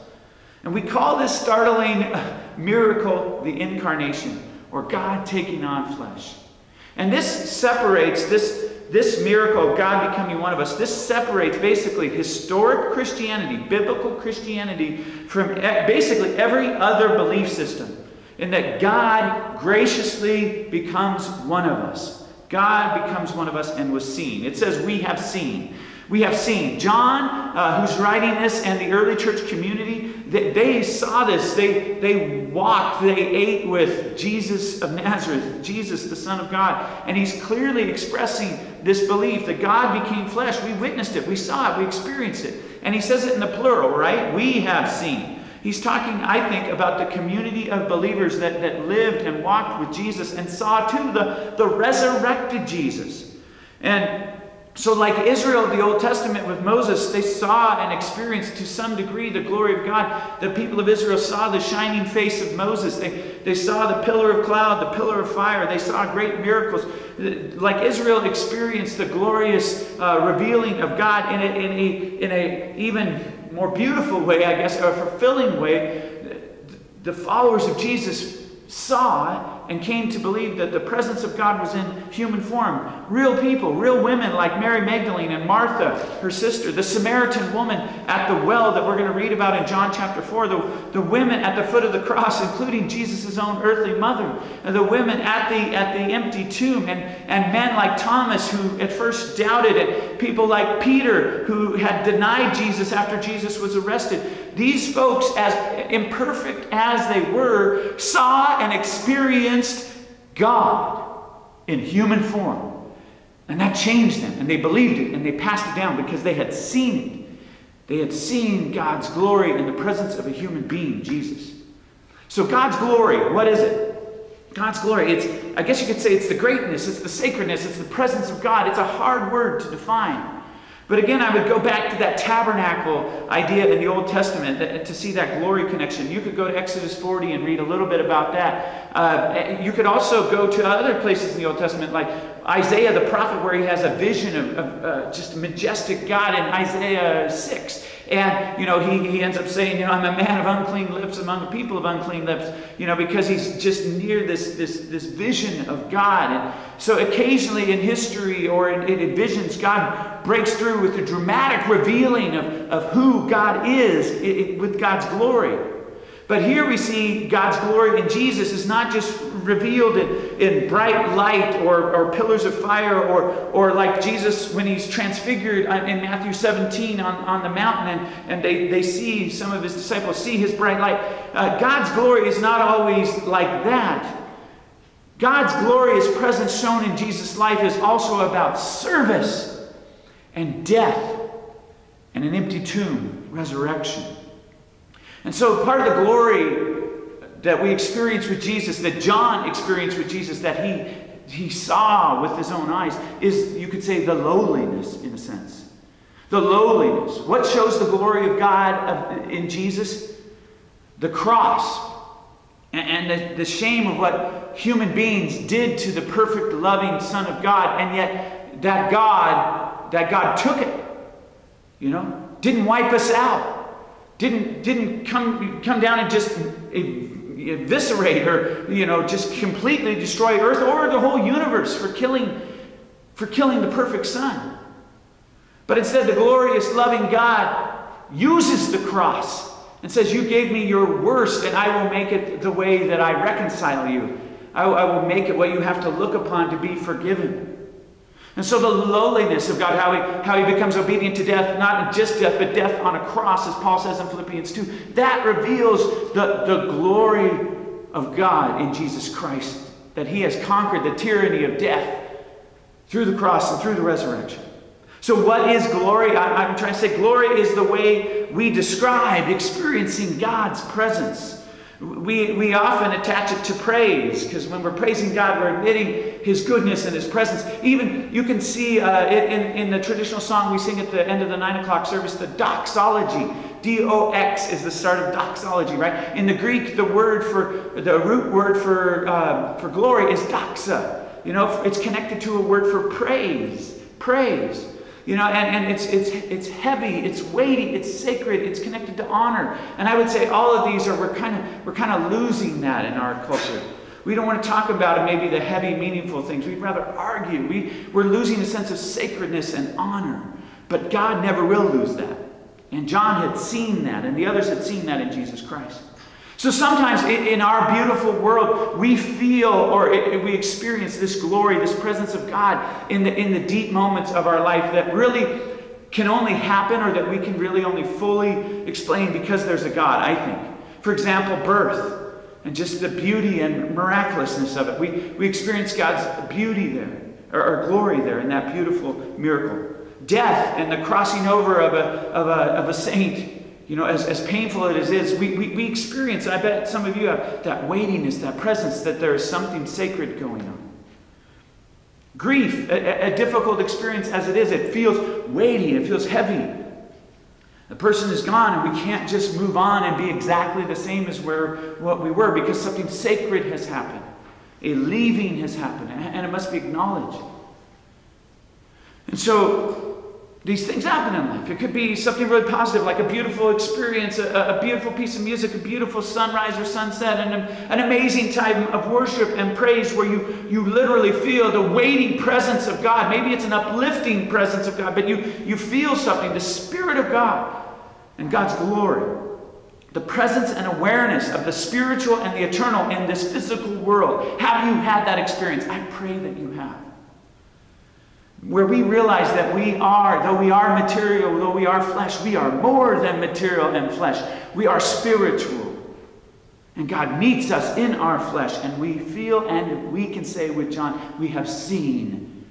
And we call this startling miracle the incarnation, or God taking on flesh. And this separates this this miracle of God becoming one of us, this separates basically historic Christianity, biblical Christianity, from basically every other belief system. In that God graciously becomes one of us. God becomes one of us and was seen. It says, We have seen. We have seen. John, uh, who's writing this, and the early church community, they, they, saw this. They, they walked, they ate with Jesus of Nazareth, Jesus, the Son of God. And he's clearly expressing this belief that God became flesh. We witnessed it, we saw it, we experienced it. And he says it in the plural, right? We have seen. He's talking, I think, about the community of believers that, that lived and walked with Jesus and saw too the, the resurrected Jesus. And so, like Israel, the Old Testament with Moses, they saw and experienced to some degree the glory of God. The people of Israel saw the shining face of Moses. They, they saw the pillar of cloud, the pillar of fire. They saw great miracles. Like Israel experienced the glorious uh, revealing of God in a, in, a, in a even more beautiful way, I guess, or a fulfilling way. The followers of Jesus saw and came to believe that the presence of God was in human form. Real people, real women like Mary Magdalene and Martha, her sister, the Samaritan woman at the well that we're going to read about in John chapter 4, the, the women at the foot of the cross, [LAUGHS] including Jesus' own earthly mother, and the women at the, at the empty tomb, and, and men like Thomas who at first doubted it, people like Peter who had denied Jesus after Jesus was arrested. These folks, as imperfect as they were, saw and experienced God in human form. And that changed them, and they believed it, and they passed it down because they had seen it. They had seen God's glory in the presence of a human being, Jesus. So, God's glory, what is it? God's glory, it's, I guess you could say it's the greatness, it's the sacredness, it's the presence of God. It's a hard word to define. But again, I would go back to that tabernacle idea in the Old Testament to see that glory connection. You could go to Exodus 40 and read a little bit about that. Uh, you could also go to other places in the Old Testament, like Isaiah the prophet, where he has a vision of, of uh, just a majestic God in Isaiah 6. And, you know, he, he ends up saying, you know, I'm a man of unclean lips among a people of unclean lips, you know, because he's just near this, this, this vision of God. And so occasionally in history or in, in visions, God breaks through with a dramatic revealing of, of who God is it, it, with God's glory. But here we see God's glory in Jesus is not just revealed in, in bright light or, or pillars of fire or, or like Jesus when he's transfigured in Matthew 17 on, on the mountain and, and they, they see, some of his disciples see his bright light. Uh, God's glory is not always like that. God's glorious presence shown in Jesus' life is also about service and death and an empty tomb, resurrection. And so part of the glory that we experience with Jesus, that John experienced with Jesus, that he, he saw with his own eyes, is, you could say, the lowliness in a sense. The lowliness. What shows the glory of God in Jesus? The cross. And, the, the shame of what human beings did to the perfect, loving Son of God. And yet, that God, that God took it. You know? Didn't wipe us out didn't, didn't come, come down and just eviscerate or, you know, just completely destroy Earth or the whole universe for killing, for killing the perfect Son. But instead, the glorious, loving God uses the cross and says, You gave me your worst, and I will make it the way that I reconcile you. I, I will make it what you have to look upon to be forgiven. And so the lowliness of God, how he, how he becomes obedient to death, not just death, but death on a cross, as Paul says in Philippians 2, that reveals the, the glory of God in Jesus Christ, that he has conquered the tyranny of death through the cross and through the resurrection. So, what is glory? I, am trying to say glory is the way we describe experiencing God's presence. We, we often attach it to praise because when we're praising God, we're admitting His goodness and His presence. Even you can see uh, in, in the traditional song we sing at the end of the nine o'clock service, the doxology. D O X is the start of doxology, right? In the Greek, the word for the root word for uh, for glory is doxa. You know, it's connected to a word for praise. Praise. You know, and, and it's, it's, it's heavy, it's weighty, it's sacred, it's connected to honor. And I would say all of these are, we're kind of, we're kind of losing that in our culture. We don't want to talk about maybe the heavy, meaningful things. We'd rather argue. We, we're losing a sense of sacredness and honor. But God never will lose that. And John had seen that, and the others had seen that in Jesus Christ. So sometimes in our beautiful world, we feel or we experience this glory, this presence of God in the, in the deep moments of our life that really can only happen or that we can really only fully explain because there's a God, I think. For example, birth and just the beauty and miraculousness of it. We, we experience God's beauty there, or, or glory there in that beautiful miracle. Death and the crossing over of a, of a, of a saint you know, as, as painful as it is, we, we, we experience, I bet some of you have that weightiness, that presence, that there is something sacred going on. Grief, a, a difficult experience as it is, it feels weighty, it feels heavy. The person is gone, and we can't just move on and be exactly the same as where what we were because something sacred has happened. A leaving has happened, and it must be acknowledged. And so these things happen in life. It could be something really positive, like a beautiful experience, a, a beautiful piece of music, a beautiful sunrise or sunset, and an, amazing time of worship and praise where you, you literally feel the weighty presence of God. Maybe it's an uplifting presence of God, but you, you feel something, the Spirit of God and God's glory. The presence and awareness of the spiritual and the eternal in this physical world. Have you had that experience? I pray that you have where we realize that we are, though we are material, though we are flesh, we are more than material and flesh. We are spiritual. And God meets us in our flesh, and we feel and we can say with John, we have seen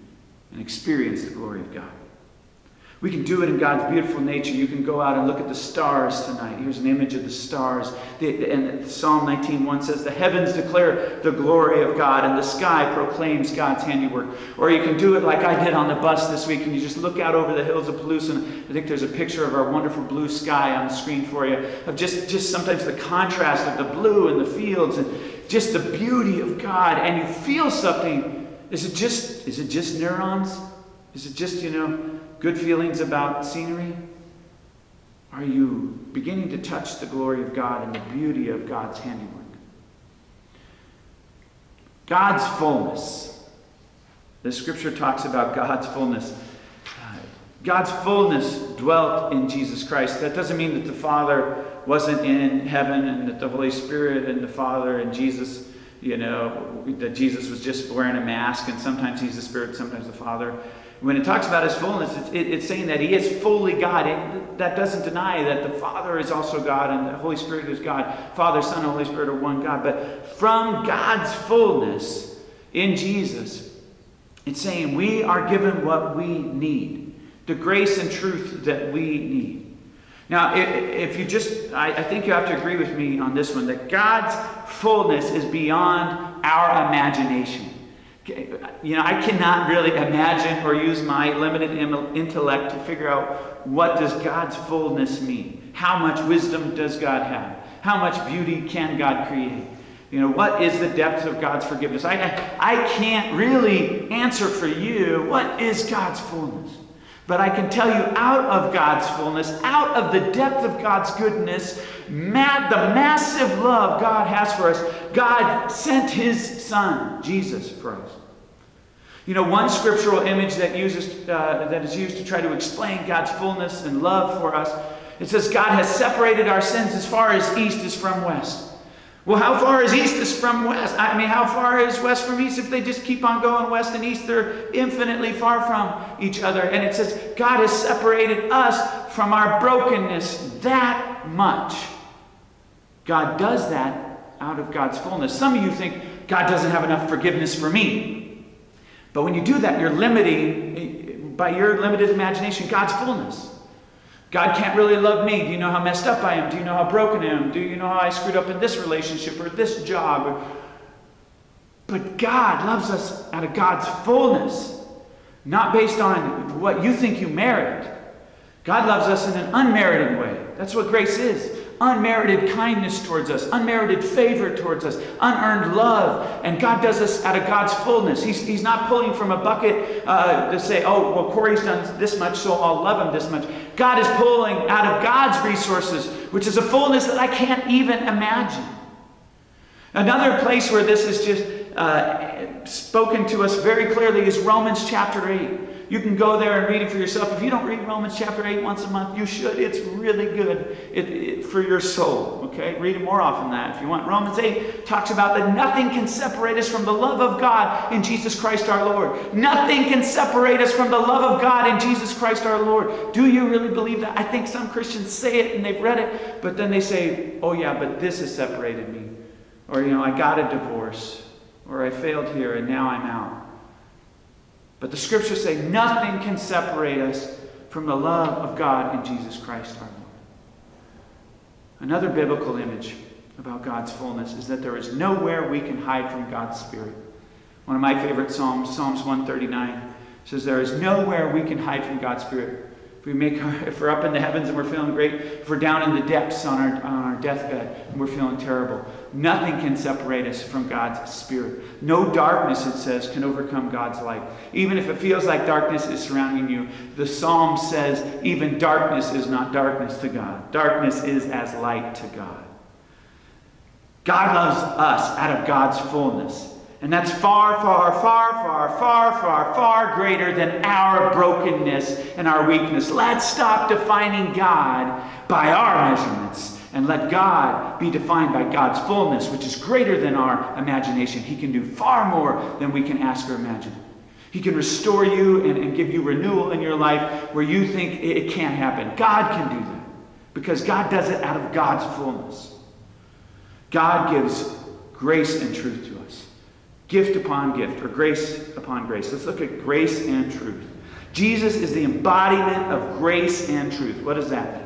and experienced the glory of God. We can do it in God's beautiful nature. You can go out and look at the stars tonight. Here's an image of the stars. The, and Psalm 19.1 says, The heavens declare the glory of God, and the sky proclaims God's handiwork. Or you can do it like I did on the bus this week, and you just look out over the hills of Palouse, and I think there's a picture of our wonderful blue sky on the screen for you, of just, just sometimes the contrast of the blue and the fields, and just the beauty of God. And you feel something. Is it just, is it just neurons? Is it just, you know, good feelings about scenery? Are you beginning to touch the glory of God and the beauty of God's handiwork? God's fullness. The scripture talks about God's fullness. God's fullness dwelt in Jesus Christ. That doesn't mean that the Father wasn't in heaven and that the Holy Spirit and the Father and Jesus, you know, that Jesus was just wearing a mask and sometimes he's the Spirit, sometimes the Father. When it talks about his fullness, it's, it, it's saying that he is fully God. It, that doesn't deny that the Father is also God and the Holy Spirit is God. Father, Son, and Holy Spirit are one God. But from God's fullness in Jesus, it's saying we are given what we need, the grace and truth that we need. Now, if you just, I think you have to agree with me on this one that God's fullness is beyond our imagination. You know, I cannot really imagine or use my limited intellect to figure out what does God's fullness mean? How much wisdom does God have? How much beauty can God create? You know, what is the depth of God's forgiveness? I, I, I can't really answer for you what is God's fullness. But I can tell you out of God's fullness, out of the depth of God's goodness, ma- the massive love God has for us, God sent his son, Jesus, for us. You know, one scriptural image that, uses, uh, that is used to try to explain God's fullness and love for us, it says God has separated our sins as far as east is from west. Well, how far is east is from west? I mean, how far is west from east? If they just keep on going west and east, they're infinitely far from each other. And it says God has separated us from our brokenness that much. God does that out of God's fullness. Some of you think God doesn't have enough forgiveness for me. But when you do that, you're limiting by your limited imagination, God's fullness. God can't really love me. Do you know how messed up I am? Do you know how broken I am? Do you know how I screwed up in this relationship or this job? But God loves us out of God's fullness, not based on what you think you merit. God loves us in an unmerited way. That's what grace is unmerited kindness towards us, unmerited favor towards us, unearned love. And God does this out of God's fullness. He's, he's not pulling from a bucket uh, to say, oh, well, Corey's done this much, so I'll love him this much. God is pulling out of God's resources, which is a fullness that I can't even imagine. Another place where this is just uh, spoken to us very clearly is Romans chapter 8. You can go there and read it for yourself. If you don't read Romans chapter 8 once a month, you should. It's really good it, it, for your soul. Okay? Read it more often than that if you want. Romans 8 talks about that nothing can separate us from the love of God in Jesus Christ our Lord. Nothing can separate us from the love of God in Jesus Christ our Lord. Do you really believe that? I think some Christians say it and they've read it, but then they say, oh, yeah, but this has separated me. Or, you know, I got a divorce. Or I failed here and now I'm out. But the scriptures say nothing can separate us from the love of God in Jesus Christ our Lord. Another biblical image about God's fullness is that there is nowhere we can hide from God's Spirit. One of my favorite Psalms, Psalms 139, says there is nowhere we can hide from God's Spirit. If we make our, [LAUGHS] if we're up in the heavens and we're feeling great, if we're down in the depths on our, on our deathbed and we're feeling terrible, nothing can separate us from God's Spirit. No darkness, it says, can overcome God's light. Even if it feels like darkness is surrounding you, the psalm says even darkness is not darkness to God. Darkness is as light to God. God loves us out of God's fullness. And that's far, far, far, far, far, far, far greater than our brokenness and our weakness. Let's stop defining God by our measurements and let God be defined by God's fullness, which is greater than our imagination. He can do far more than we can ask or imagine. He can restore you and, and give you renewal in your life where you think it, it can't happen. God can do that because God does it out of God's fullness. God gives grace and truth to us gift upon gift, or grace upon grace. Let's look at grace and truth. Jesus is the embodiment of grace and truth. What is that?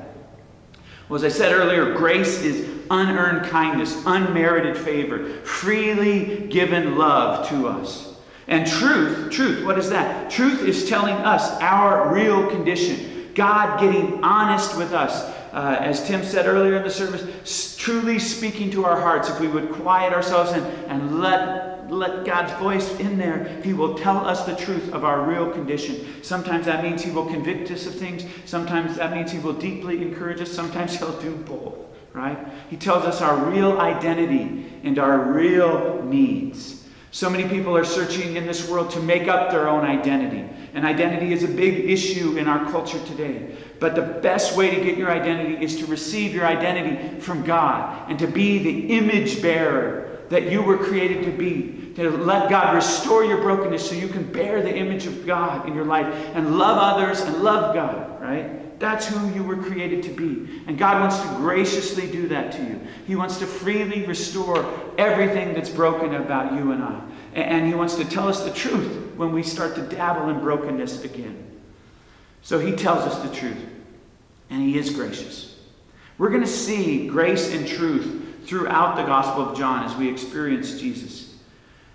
Well, as I said earlier, grace is unearned kindness, unmerited favor, freely given love to us. And truth, truth, what is that? Truth is telling us our real condition. God getting honest with us. Uh, as Tim said earlier in the service, truly speaking to our hearts. If we would quiet ourselves and, and let let God's voice in there. He will tell us the truth of our real condition. Sometimes that means He will convict us of things. Sometimes that means He will deeply encourage us. Sometimes [LAUGHS] He'll do both, right? He tells us our real identity and our real needs. So many people are searching in this world to make up their own identity. And identity is a big issue in our culture today. But the best way to get your identity is to receive your identity from God and to be the image bearer that you were created to be. To let God restore your brokenness so you can bear the image of God in your life and love others and love God, right? That's who you were created to be. And God wants to graciously do that to you. He wants to freely restore everything that's broken about you and I. And He wants to tell us the truth when we start to dabble in brokenness again. So He tells us the truth, and He is gracious. We're going to see grace and truth throughout the Gospel of John as we experience Jesus.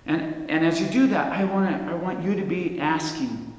And, and as you do that, I want, to, I want you to be asking,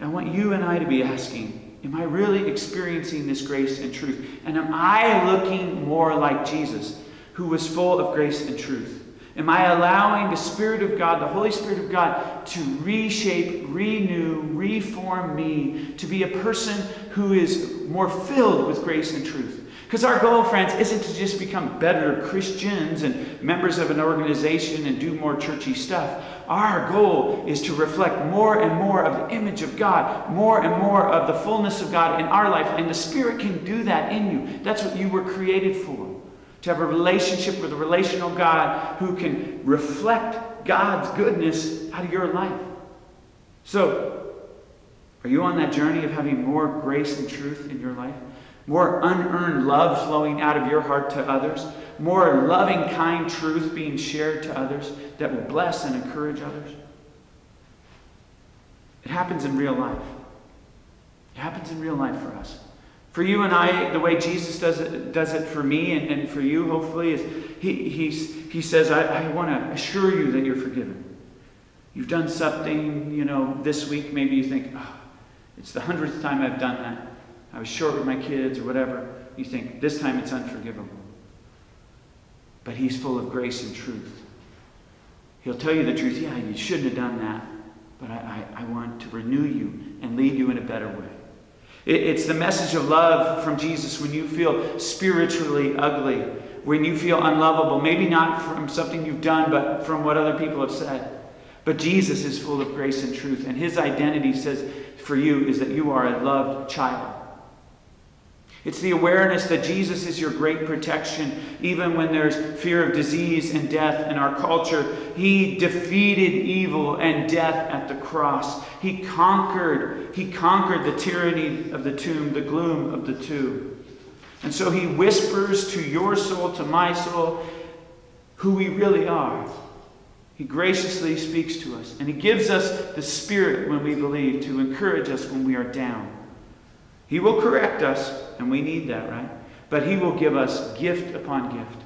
I want you and I to be asking, am I really experiencing this grace and truth? And am I looking more like Jesus, who was full of grace and truth? Am I allowing the Spirit of God, the Holy Spirit of God, to reshape, renew, reform me to be a person who is more filled with grace and truth? Because our goal, friends, isn't to just become better Christians and members of an organization and do more churchy stuff. Our goal is to reflect more and more of the image of God, more and more of the fullness of God in our life. And the Spirit can do that in you. That's what you were created for. To have a relationship with a relational God who can reflect God's goodness out of your life. So, are you on that journey of having more grace and truth in your life? More unearned love flowing out of your heart to others, more loving, kind truth being shared to others that will bless and encourage others. It happens in real life. It happens in real life for us. For you and I, the way Jesus does it, does it for me and, and for you, hopefully, is he, he's, he says, I, I want to assure you that you're forgiven. You've done something, you know, this week, maybe you think, oh, it's the hundredth time I've done that. I was short with my kids or whatever. You think, this time it's unforgivable. But he's full of grace and truth. He'll tell you the truth. Yeah, you shouldn't have done that. But I, I, I want to renew you and lead you in a better way. It, it's the message of love from Jesus when you feel spiritually ugly, when you feel unlovable. Maybe not from something you've done, but from what other people have said. But Jesus is full of grace and truth, and his identity says for you is that you are a loved child. It's the awareness that Jesus is your great protection, even when there's fear of disease and death in our culture. He defeated evil and death at the cross. He conquered, he conquered the tyranny of the tomb, the gloom of the tomb. And so he whispers to your soul, to my soul, who we really are. He graciously speaks to us, and he gives us the Spirit when we believe to encourage us when we are down. He will correct us, and we need that, right? But He will give us gift upon gift,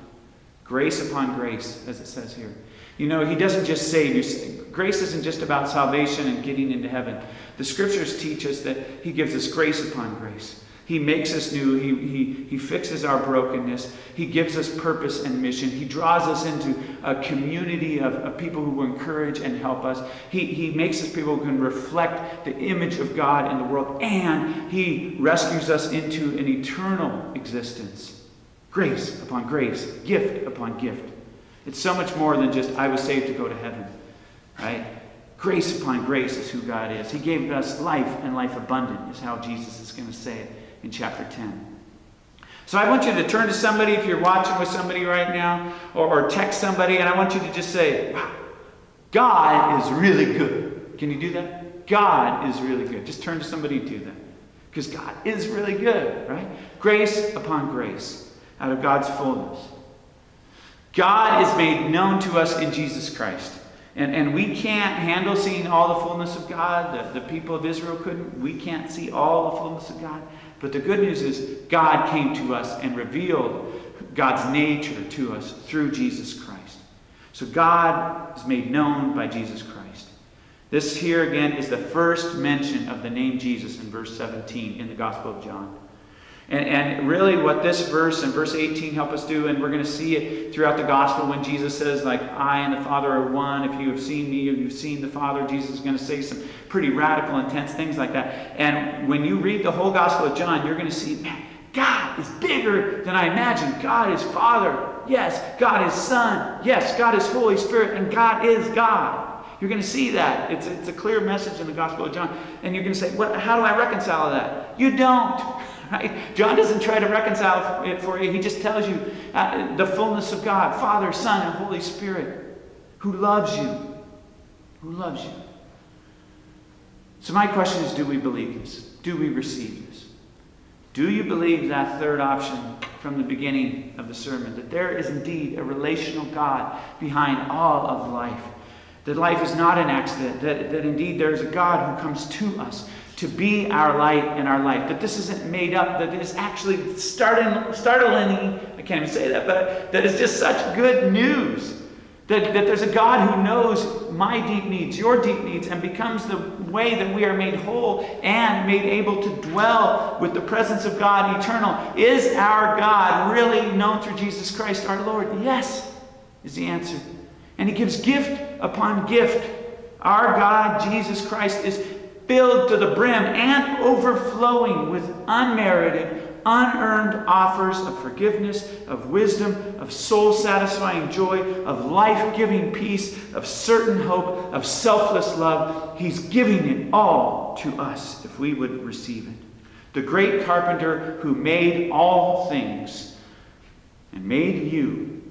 grace upon grace, as it says here. You know, He doesn't just save you. Grace isn't just about salvation and getting into heaven. The scriptures teach us that He gives us grace upon grace. He makes us new. He, he, he fixes our brokenness. He gives us purpose and mission. He draws us into a community of, of people who encourage and help us. He, he makes us people who can reflect the image of God in the world. And He rescues us into an eternal existence. Grace upon grace, gift upon gift. It's so much more than just, I was saved to go to heaven. Right? Grace upon grace is who God is. He gave us life and life abundant, is how Jesus is going to say it in chapter 10. So I want you to turn to somebody if you're watching with somebody right now, or, or text somebody, and I want you to just say, wow, God is really good. Can you do that? God is really good. Just turn to somebody and do that. Because God is really good, right? Grace upon grace out of God's fullness. God is made known to us in Jesus Christ. And, and we can't handle seeing all the fullness of God. The, the people of Israel couldn't. We can't see all the fullness of God. But the good news is God came to us and revealed God's nature to us through Jesus Christ. So God is made known by Jesus Christ. This here again is the first mention of the name Jesus in verse 17 in the Gospel of John. And, and really, what this verse and verse 18 help us do, and we're going to see it throughout the gospel when Jesus says, like, I and the Father are one. If you have seen me, you've seen the Father. Jesus is going to say some pretty radical, intense things like that. And when you read the whole Gospel of John, you're going to see, man, God is bigger than I imagined. God is Father. Yes. God is Son. Yes. God is Holy Spirit. And God is God. You're going to see that. It's, it's a clear message in the Gospel of John. And you're going to say, what, how do I reconcile that? You don't. Right? John doesn't try to reconcile it for you. He just tells you uh, the fullness of God, Father, Son, and Holy Spirit, who loves you. Who loves you. So my question is, do we believe this? Do we receive this? Do you believe that third option from the beginning of the sermon, that there is indeed a relational God behind all of life? That life is not an accident, that, that indeed there is a God who comes to us to be our light in our life. That this isn't made up, that it's actually startling, startling I can't even say that, but that it's just such good news. That, that there's a God who knows my deep needs, your deep needs, and becomes the way that we are made whole and made able to dwell with the presence of God eternal. Is our God really known through Jesus Christ our Lord? Yes, is the answer. And He gives gift upon gift. Our God, Jesus Christ, is filled to the brim and overflowing with unmerited, unearned offers of forgiveness, of wisdom, of soul satisfying joy, of life giving peace, of certain hope, of selfless love. He's giving it all to us if we would receive it. The great carpenter who made all things and made you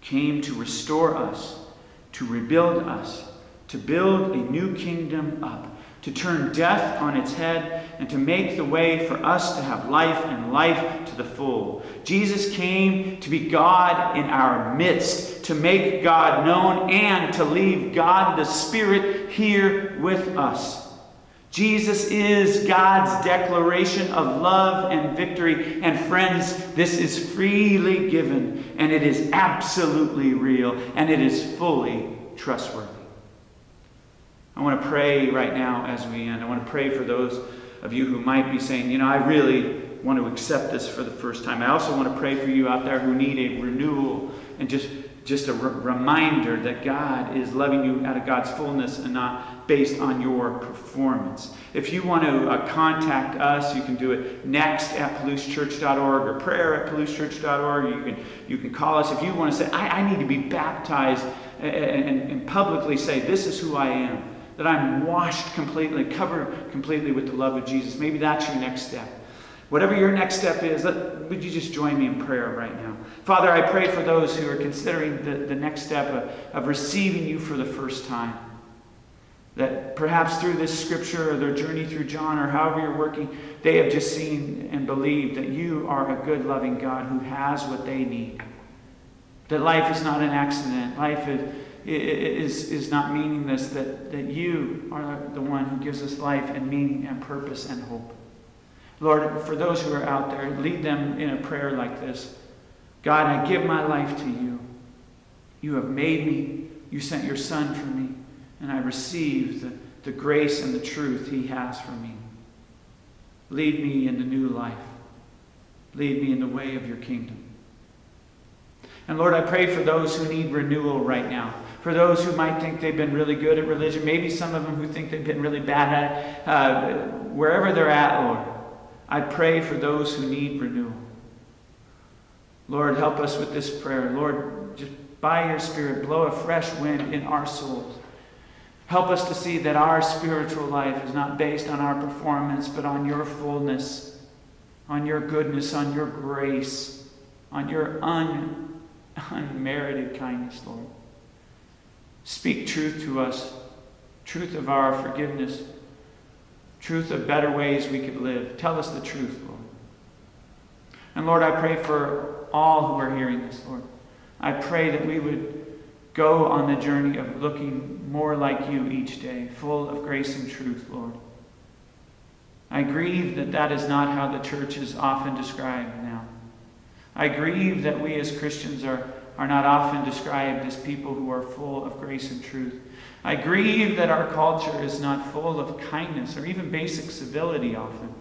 came to restore us, to rebuild us, to build a new kingdom up to turn death on its head, and to make the way for us to have life and life to the full. Jesus came to be God in our midst, to make God known, and to leave God the Spirit here with us. Jesus is God's declaration of love and victory. And friends, this is freely given, and it is absolutely real, and it is fully trustworthy. I want to pray right now as we end. I want to pray for those of you who might be saying, you know, I really want to accept this for the first time. I also want to pray for you out there who need a renewal and just just a reminder that God is loving you out of God's fullness and not based on your performance. If you want to uh, contact us, you can do it next at PalouseChurch.org or prayer at PalouseChurch.org. You can, you can call us. If you want to say, I, I need to be baptized and, and, and publicly say, This is who I am, that I'm washed completely, covered completely with the love of Jesus, maybe that's your next step. Whatever your next step is, let, would you just join me in prayer right now? Father, I pray for those who are considering the, the next step of, of receiving you for the first time. That perhaps through this scripture or their journey through John or however you're working, they have just seen and believed that you are a good, loving God who has what they need. That life is not an accident. Life is, is, is not meaningless. That, that you are the one who gives us life and meaning and purpose and hope. Lord, for those who are out there, lead them in a prayer like this. God, I give my life to you. You have made me. You sent your Son for me. And I receive the, the grace and the truth he has for me. Lead me into new life. Lead me in the way of your kingdom. And Lord, I pray for those who need renewal right now. For those who might think they've been really good at religion, maybe some of them who think they've been really bad at it, uh, wherever they're at, Lord. I pray for those who need renewal. Lord, help us with this prayer. Lord, just by your Spirit, blow a fresh wind in our souls. Help us to see that our spiritual life is not based on our performance, but on your fullness, on your goodness, on your grace, on your un, unmerited kindness, Lord. Speak truth to us, truth of our forgiveness truth of better ways we could live. Tell us the truth, Lord. And Lord, I pray for all who are hearing this, Lord. I pray that we would go on the journey of looking more like you each day, full of grace and truth, Lord. I grieve that that is not how the church is often described now. I grieve that we as Christians are, are not often described as people who are full of grace and truth. I grieve that our culture is not full of kindness or even basic civility often.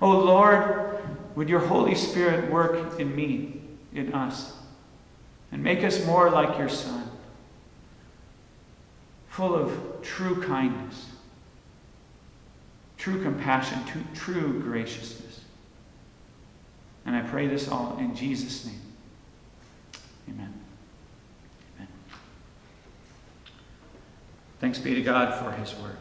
Oh Lord, would your Holy Spirit work in me, in us, and make us more like your Son, full of true kindness, true compassion, true graciousness. And I pray this all in Jesus' name. Amen. Amen. Thanks be to God for his word.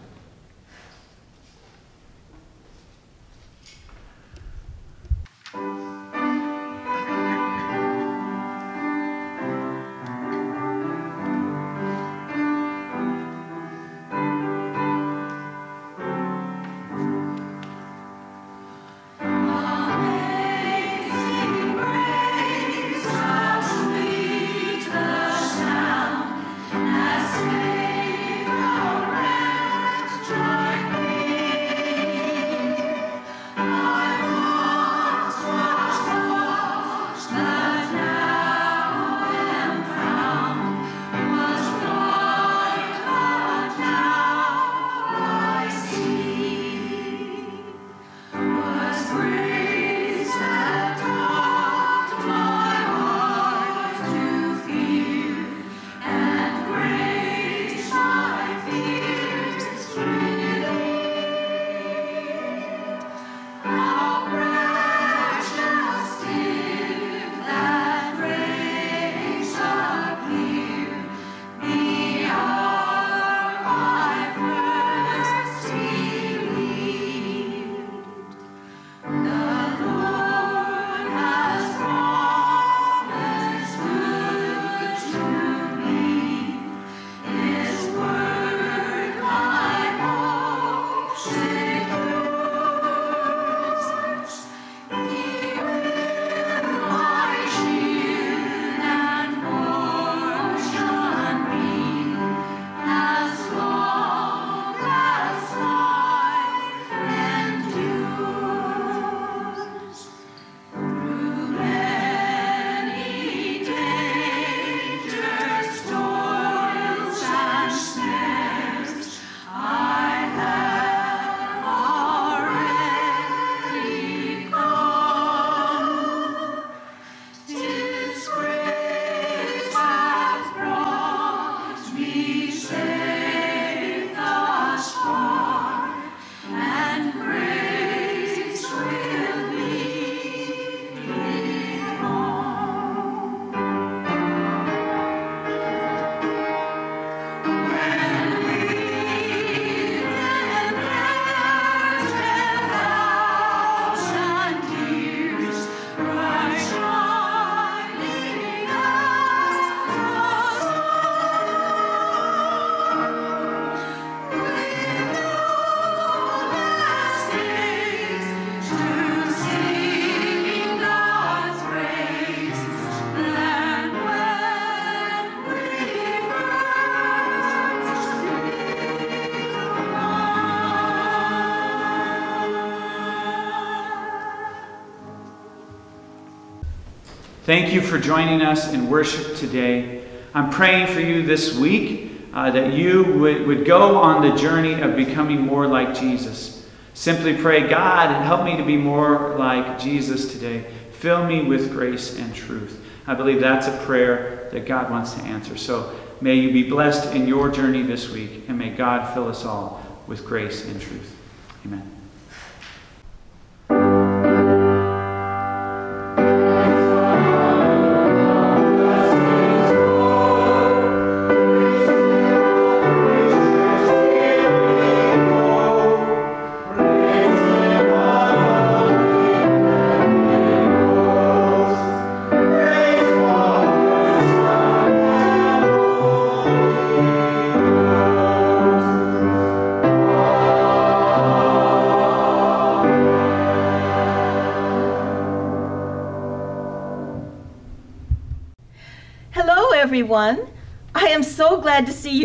For joining us in worship today. I'm praying for you this week uh, that you would, would go on the journey of becoming more like Jesus. Simply pray, God, help me to be more like Jesus today. Fill me with grace and truth. I believe that's a prayer that God wants to answer. So may you be blessed in your journey this week, and may God fill us all with grace and truth. Amen.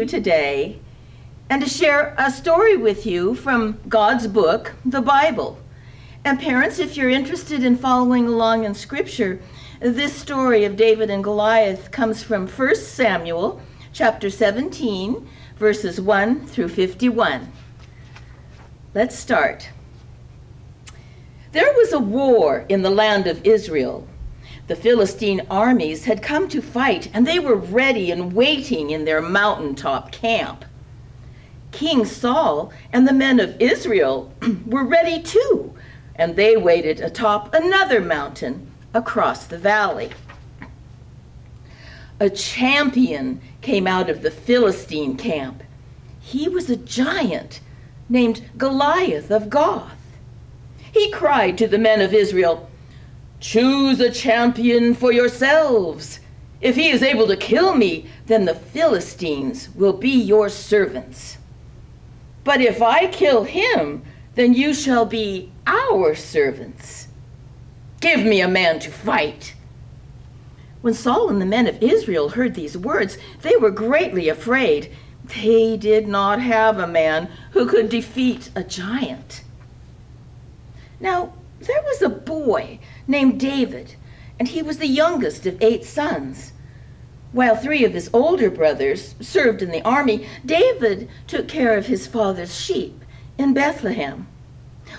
Today and to share a story with you from God's book, the Bible. And parents, if you're interested in following along in Scripture, this story of David and Goliath comes from 1 Samuel chapter 17, verses 1 through 51. Let's start. There was a war in the land of Israel the Philistine armies had come to fight, and they were ready and waiting in their mountaintop camp. King Saul and the men of Israel [CLEARS THROAT] were ready too, and they waited atop another mountain across the valley. A champion came out of the Philistine camp. He was a giant named Goliath of Gath. He cried to the men of Israel, Choose a champion for yourselves. If he is able to kill me, then the Philistines will be your servants. But if I kill him, then you shall be our servants. Give me a man to fight. When Saul and the men of Israel heard these words, they were greatly afraid. They did not have a man who could defeat a giant. Now, there was a boy named David, and he was the youngest of eight sons. While three of his older brothers served in the army, David took care of his father's sheep in Bethlehem.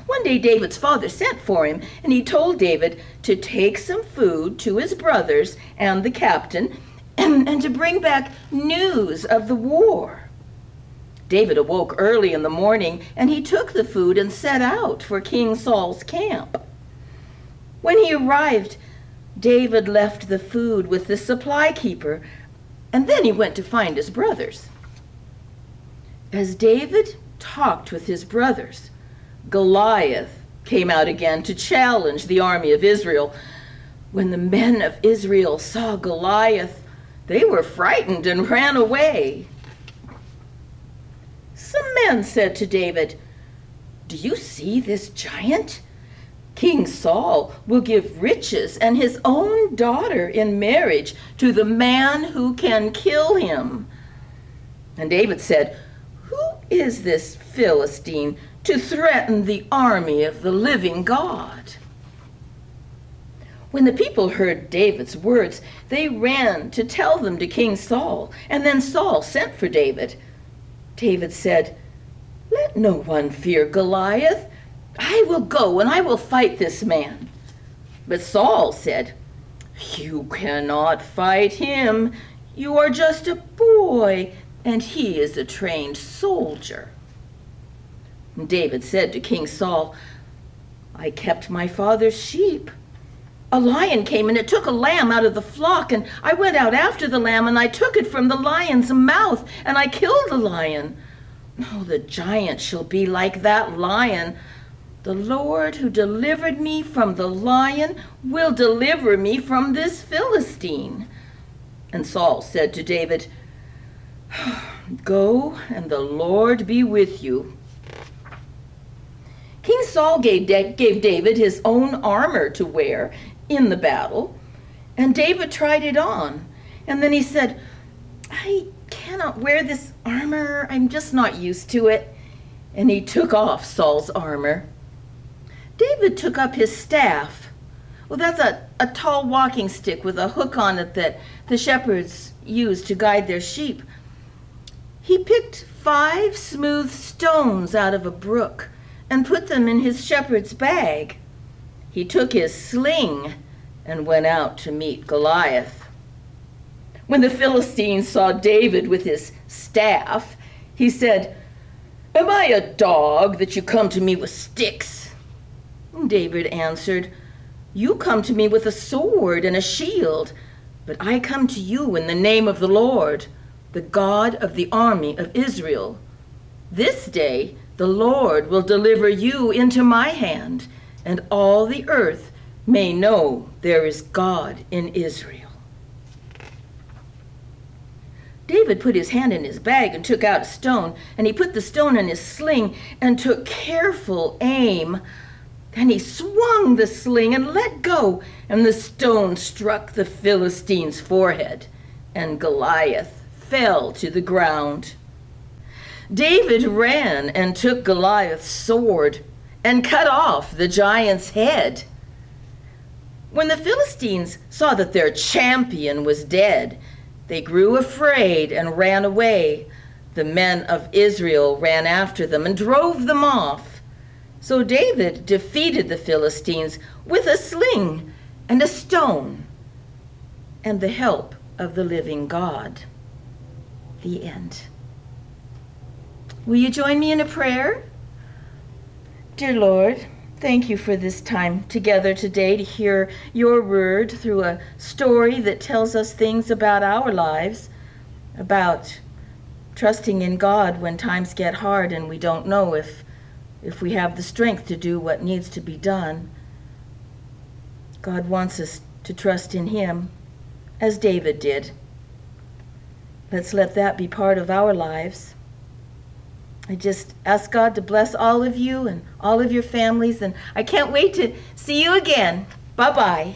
One day David's father sent for him, and he told David to take some food to his brothers and the captain, and, [CLEARS THROAT] and to bring back news of the war. David awoke early in the morning, and he took the food and set out for King Saul's camp. When he arrived, David left the food with the supply keeper, and then he went to find his brothers. As David talked with his brothers, Goliath came out again to challenge the army of Israel. When the men of Israel saw Goliath, they were frightened and ran away. Some men said to David, Do you see this giant? King Saul will give riches and his own daughter in marriage to the man who can kill him. And David said, Who is this Philistine to threaten the army of the living God? When the people heard David's words, they ran to tell them to King Saul, and then Saul sent for David. David said, Let no one fear Goliath I will go and I will fight this man. But Saul said, You cannot fight him. You are just a boy, and he is a trained soldier. David said to King Saul, I kept my father's sheep. A lion came and it took a lamb out of the flock, and I went out after the lamb and I took it from the lion's mouth, and I killed the lion. Oh, the giant shall be like that lion the Lord who delivered me from the lion will deliver me from this Philistine. And Saul said to David, [SIGHS] Go, and the Lord be with you. King Saul gave, gave David his own armor to wear in the battle, and David tried it on. And then he said, I cannot wear this armor. I'm just not used to it. And he took off Saul's armor. David took up his staff, Well, that's a, a tall walking stick with a hook on it that the shepherds use to guide their sheep. He picked five smooth stones out of a brook and put them in his shepherd's bag. He took his sling and went out to meet Goliath. When the Philistines saw David with his staff, he said, Am I a dog that you come to me with sticks? David answered, You come to me with a sword and a shield, but I come to you in the name of the Lord, the God of the army of Israel. This day the Lord will deliver you into my hand, and all the earth may know there is God in Israel. David put his hand in his bag and took out a stone, and he put the stone in his sling and took careful aim. Then he swung the sling and let go, and the stone struck the Philistine's forehead, and Goliath fell to the ground. David ran and took Goliath's sword and cut off the giant's head. When the Philistines saw that their champion was dead, they grew afraid and ran away. The men of Israel ran after them and drove them off. So David defeated the Philistines with a sling and a stone and the help of the living God. The end. Will you join me in a prayer? Dear Lord, Thank you for this time together today to hear your word through a story that tells us things about our lives, about trusting in God when times get hard and we don't know if if we have the strength to do what needs to be done. God wants us to trust in him as David did. Let's let that be part of our lives. I just ask God to bless all of you and all of your families, and I can't wait to see you again. Bye bye.